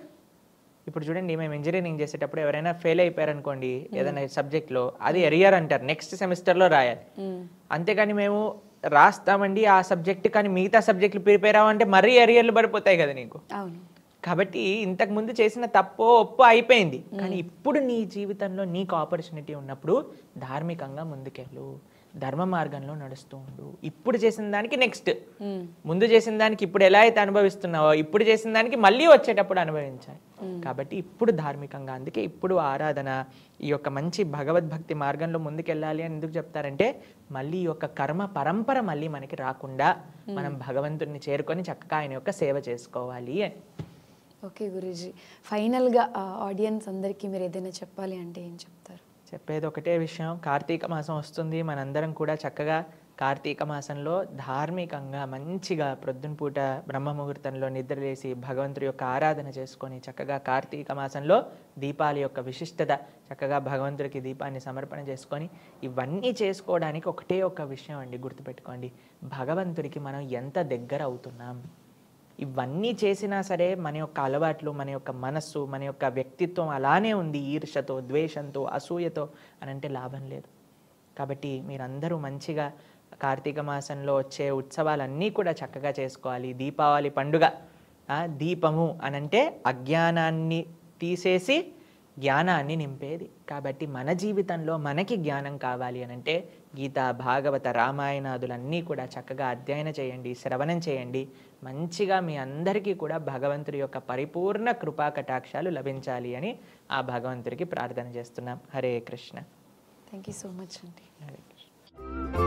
ఇప్పుడు చూడండి మేము ఇంజనీరింగ్ చేసేటప్పుడు ఎవరైనా ఫెయిల్ అయిపోయారనుకోండి ఏదైనా సబ్జెక్ట్లో అది ఎరియర్ అంటారు నెక్స్ట్ సెమిస్టర్లో రాయాలి. ఉమ్, అంతేగాని మేము రాస్తామండి ఆ సబ్జెక్ట్ కానీ మిగతా సబ్జెక్టులు ప్రిపేర్ అవ్వంటే మరీ ఎరియర్లు పడిపోతాయి కదా నీకు. కాబట్టి ఇంతకు ముందు చేసిన తప్పో ఒప్పో అయిపోయింది. కానీ ఇప్పుడు నీ జీవితంలో నీకు ఆపర్చునిటీ ఉన్నప్పుడు ధార్మికంగా ముందుకెళ్ళు. ధర్మ మార్గంలో నడుస్తూ ఉండు. ఇప్పుడు చేసిన దానికి నెక్స్ట్ మ్మ్. ముందు చేసిన దానికి ఇప్పుడు ఎలా అయితే అనుభవిస్తున్నావో ఇప్పుడు చేసిన దానికి మళ్ళీ వచ్చేటప్పుడు అనుభవించాలి. కాబట్టి ఇప్పుడు ధార్మికంగా అందుకే ఇప్పుడు ఆరాధన ఈ యొక్క మంచి భగవద్భక్తి మార్గంలో ముందుకెళ్ళాలి అని ఎందుకు చెప్తారంటే మళ్ళీ ఈ యొక్క కర్మ పరంపర మళ్ళీ మనకి రాకుండా మనం భగవంతుడిని చేరుకొని చక్కగా ఆయన యొక్క సేవ చేసుకోవాలి అని. ఓకే గురూజీ. ఫైనల్గా ఆడియన్స్ అందరికీ మీరు ఏదైనా చెప్పాలి అంటే ఏం చెప్తారు? చెప్పేది ఒకటే విషయం. కార్తీక మాసం వస్తుంది. మనందరం కూడా చక్కగా కార్తీక మాసంలో ధార్మికంగా మంచిగా ప్రొద్దున పూట బ్రహ్మ ముహూర్తంలో నిద్రలేసి భగవంతుడి యొక్క ఆరాధన చేసుకొని చక్కగా కార్తీక మాసంలో దీపాల యొక్క విశిష్టత చక్కగా భగవంతుడికి దీపాన్ని సమర్పణ చేసుకొని ఇవన్నీ చేసుకోవడానికి ఒకటే ఒక విషయం అండి గుర్తుపెట్టుకోండి. భగవంతుడికి మనం ఎంత దగ్గర అవుతున్నాం? ఇవన్నీ చేసినా సరే మన యొక్క అలవాట్లు మన యొక్క మనస్సు మన యొక్క వ్యక్తిత్వం అలానే ఉంది. ఈర్షతో ద్వేషంతో అసూయతో అని అంటే లాభం లేదు. కాబట్టి మీరందరూ మంచిగా కార్తీక మాసంలో వచ్చే ఉత్సవాలన్నీ కూడా చక్కగా చేసుకోవాలి. దీపావళి పండుగ దీపము అనంటే అజ్ఞానాన్ని తీసేసి జ్ఞానాన్ని నింపేది. కాబట్టి మన జీవితంలో మనకి జ్ఞానం కావాలి అనంటే గీత భాగవత రామాయణాదులన్నీ కూడా చక్కగా అధ్యయనం చేయండి శ్రవణం చేయండి. మంచిగా మీ అందరికీ కూడా భగవంతుడి యొక్క పరిపూర్ణ కృపా కటాక్షాలు లభించాలి అని ఆ భగవంతుడికి ప్రార్థన చేస్తున్నాం. Hare Krishna. Thank you so much అండి హరే కృష్ణ.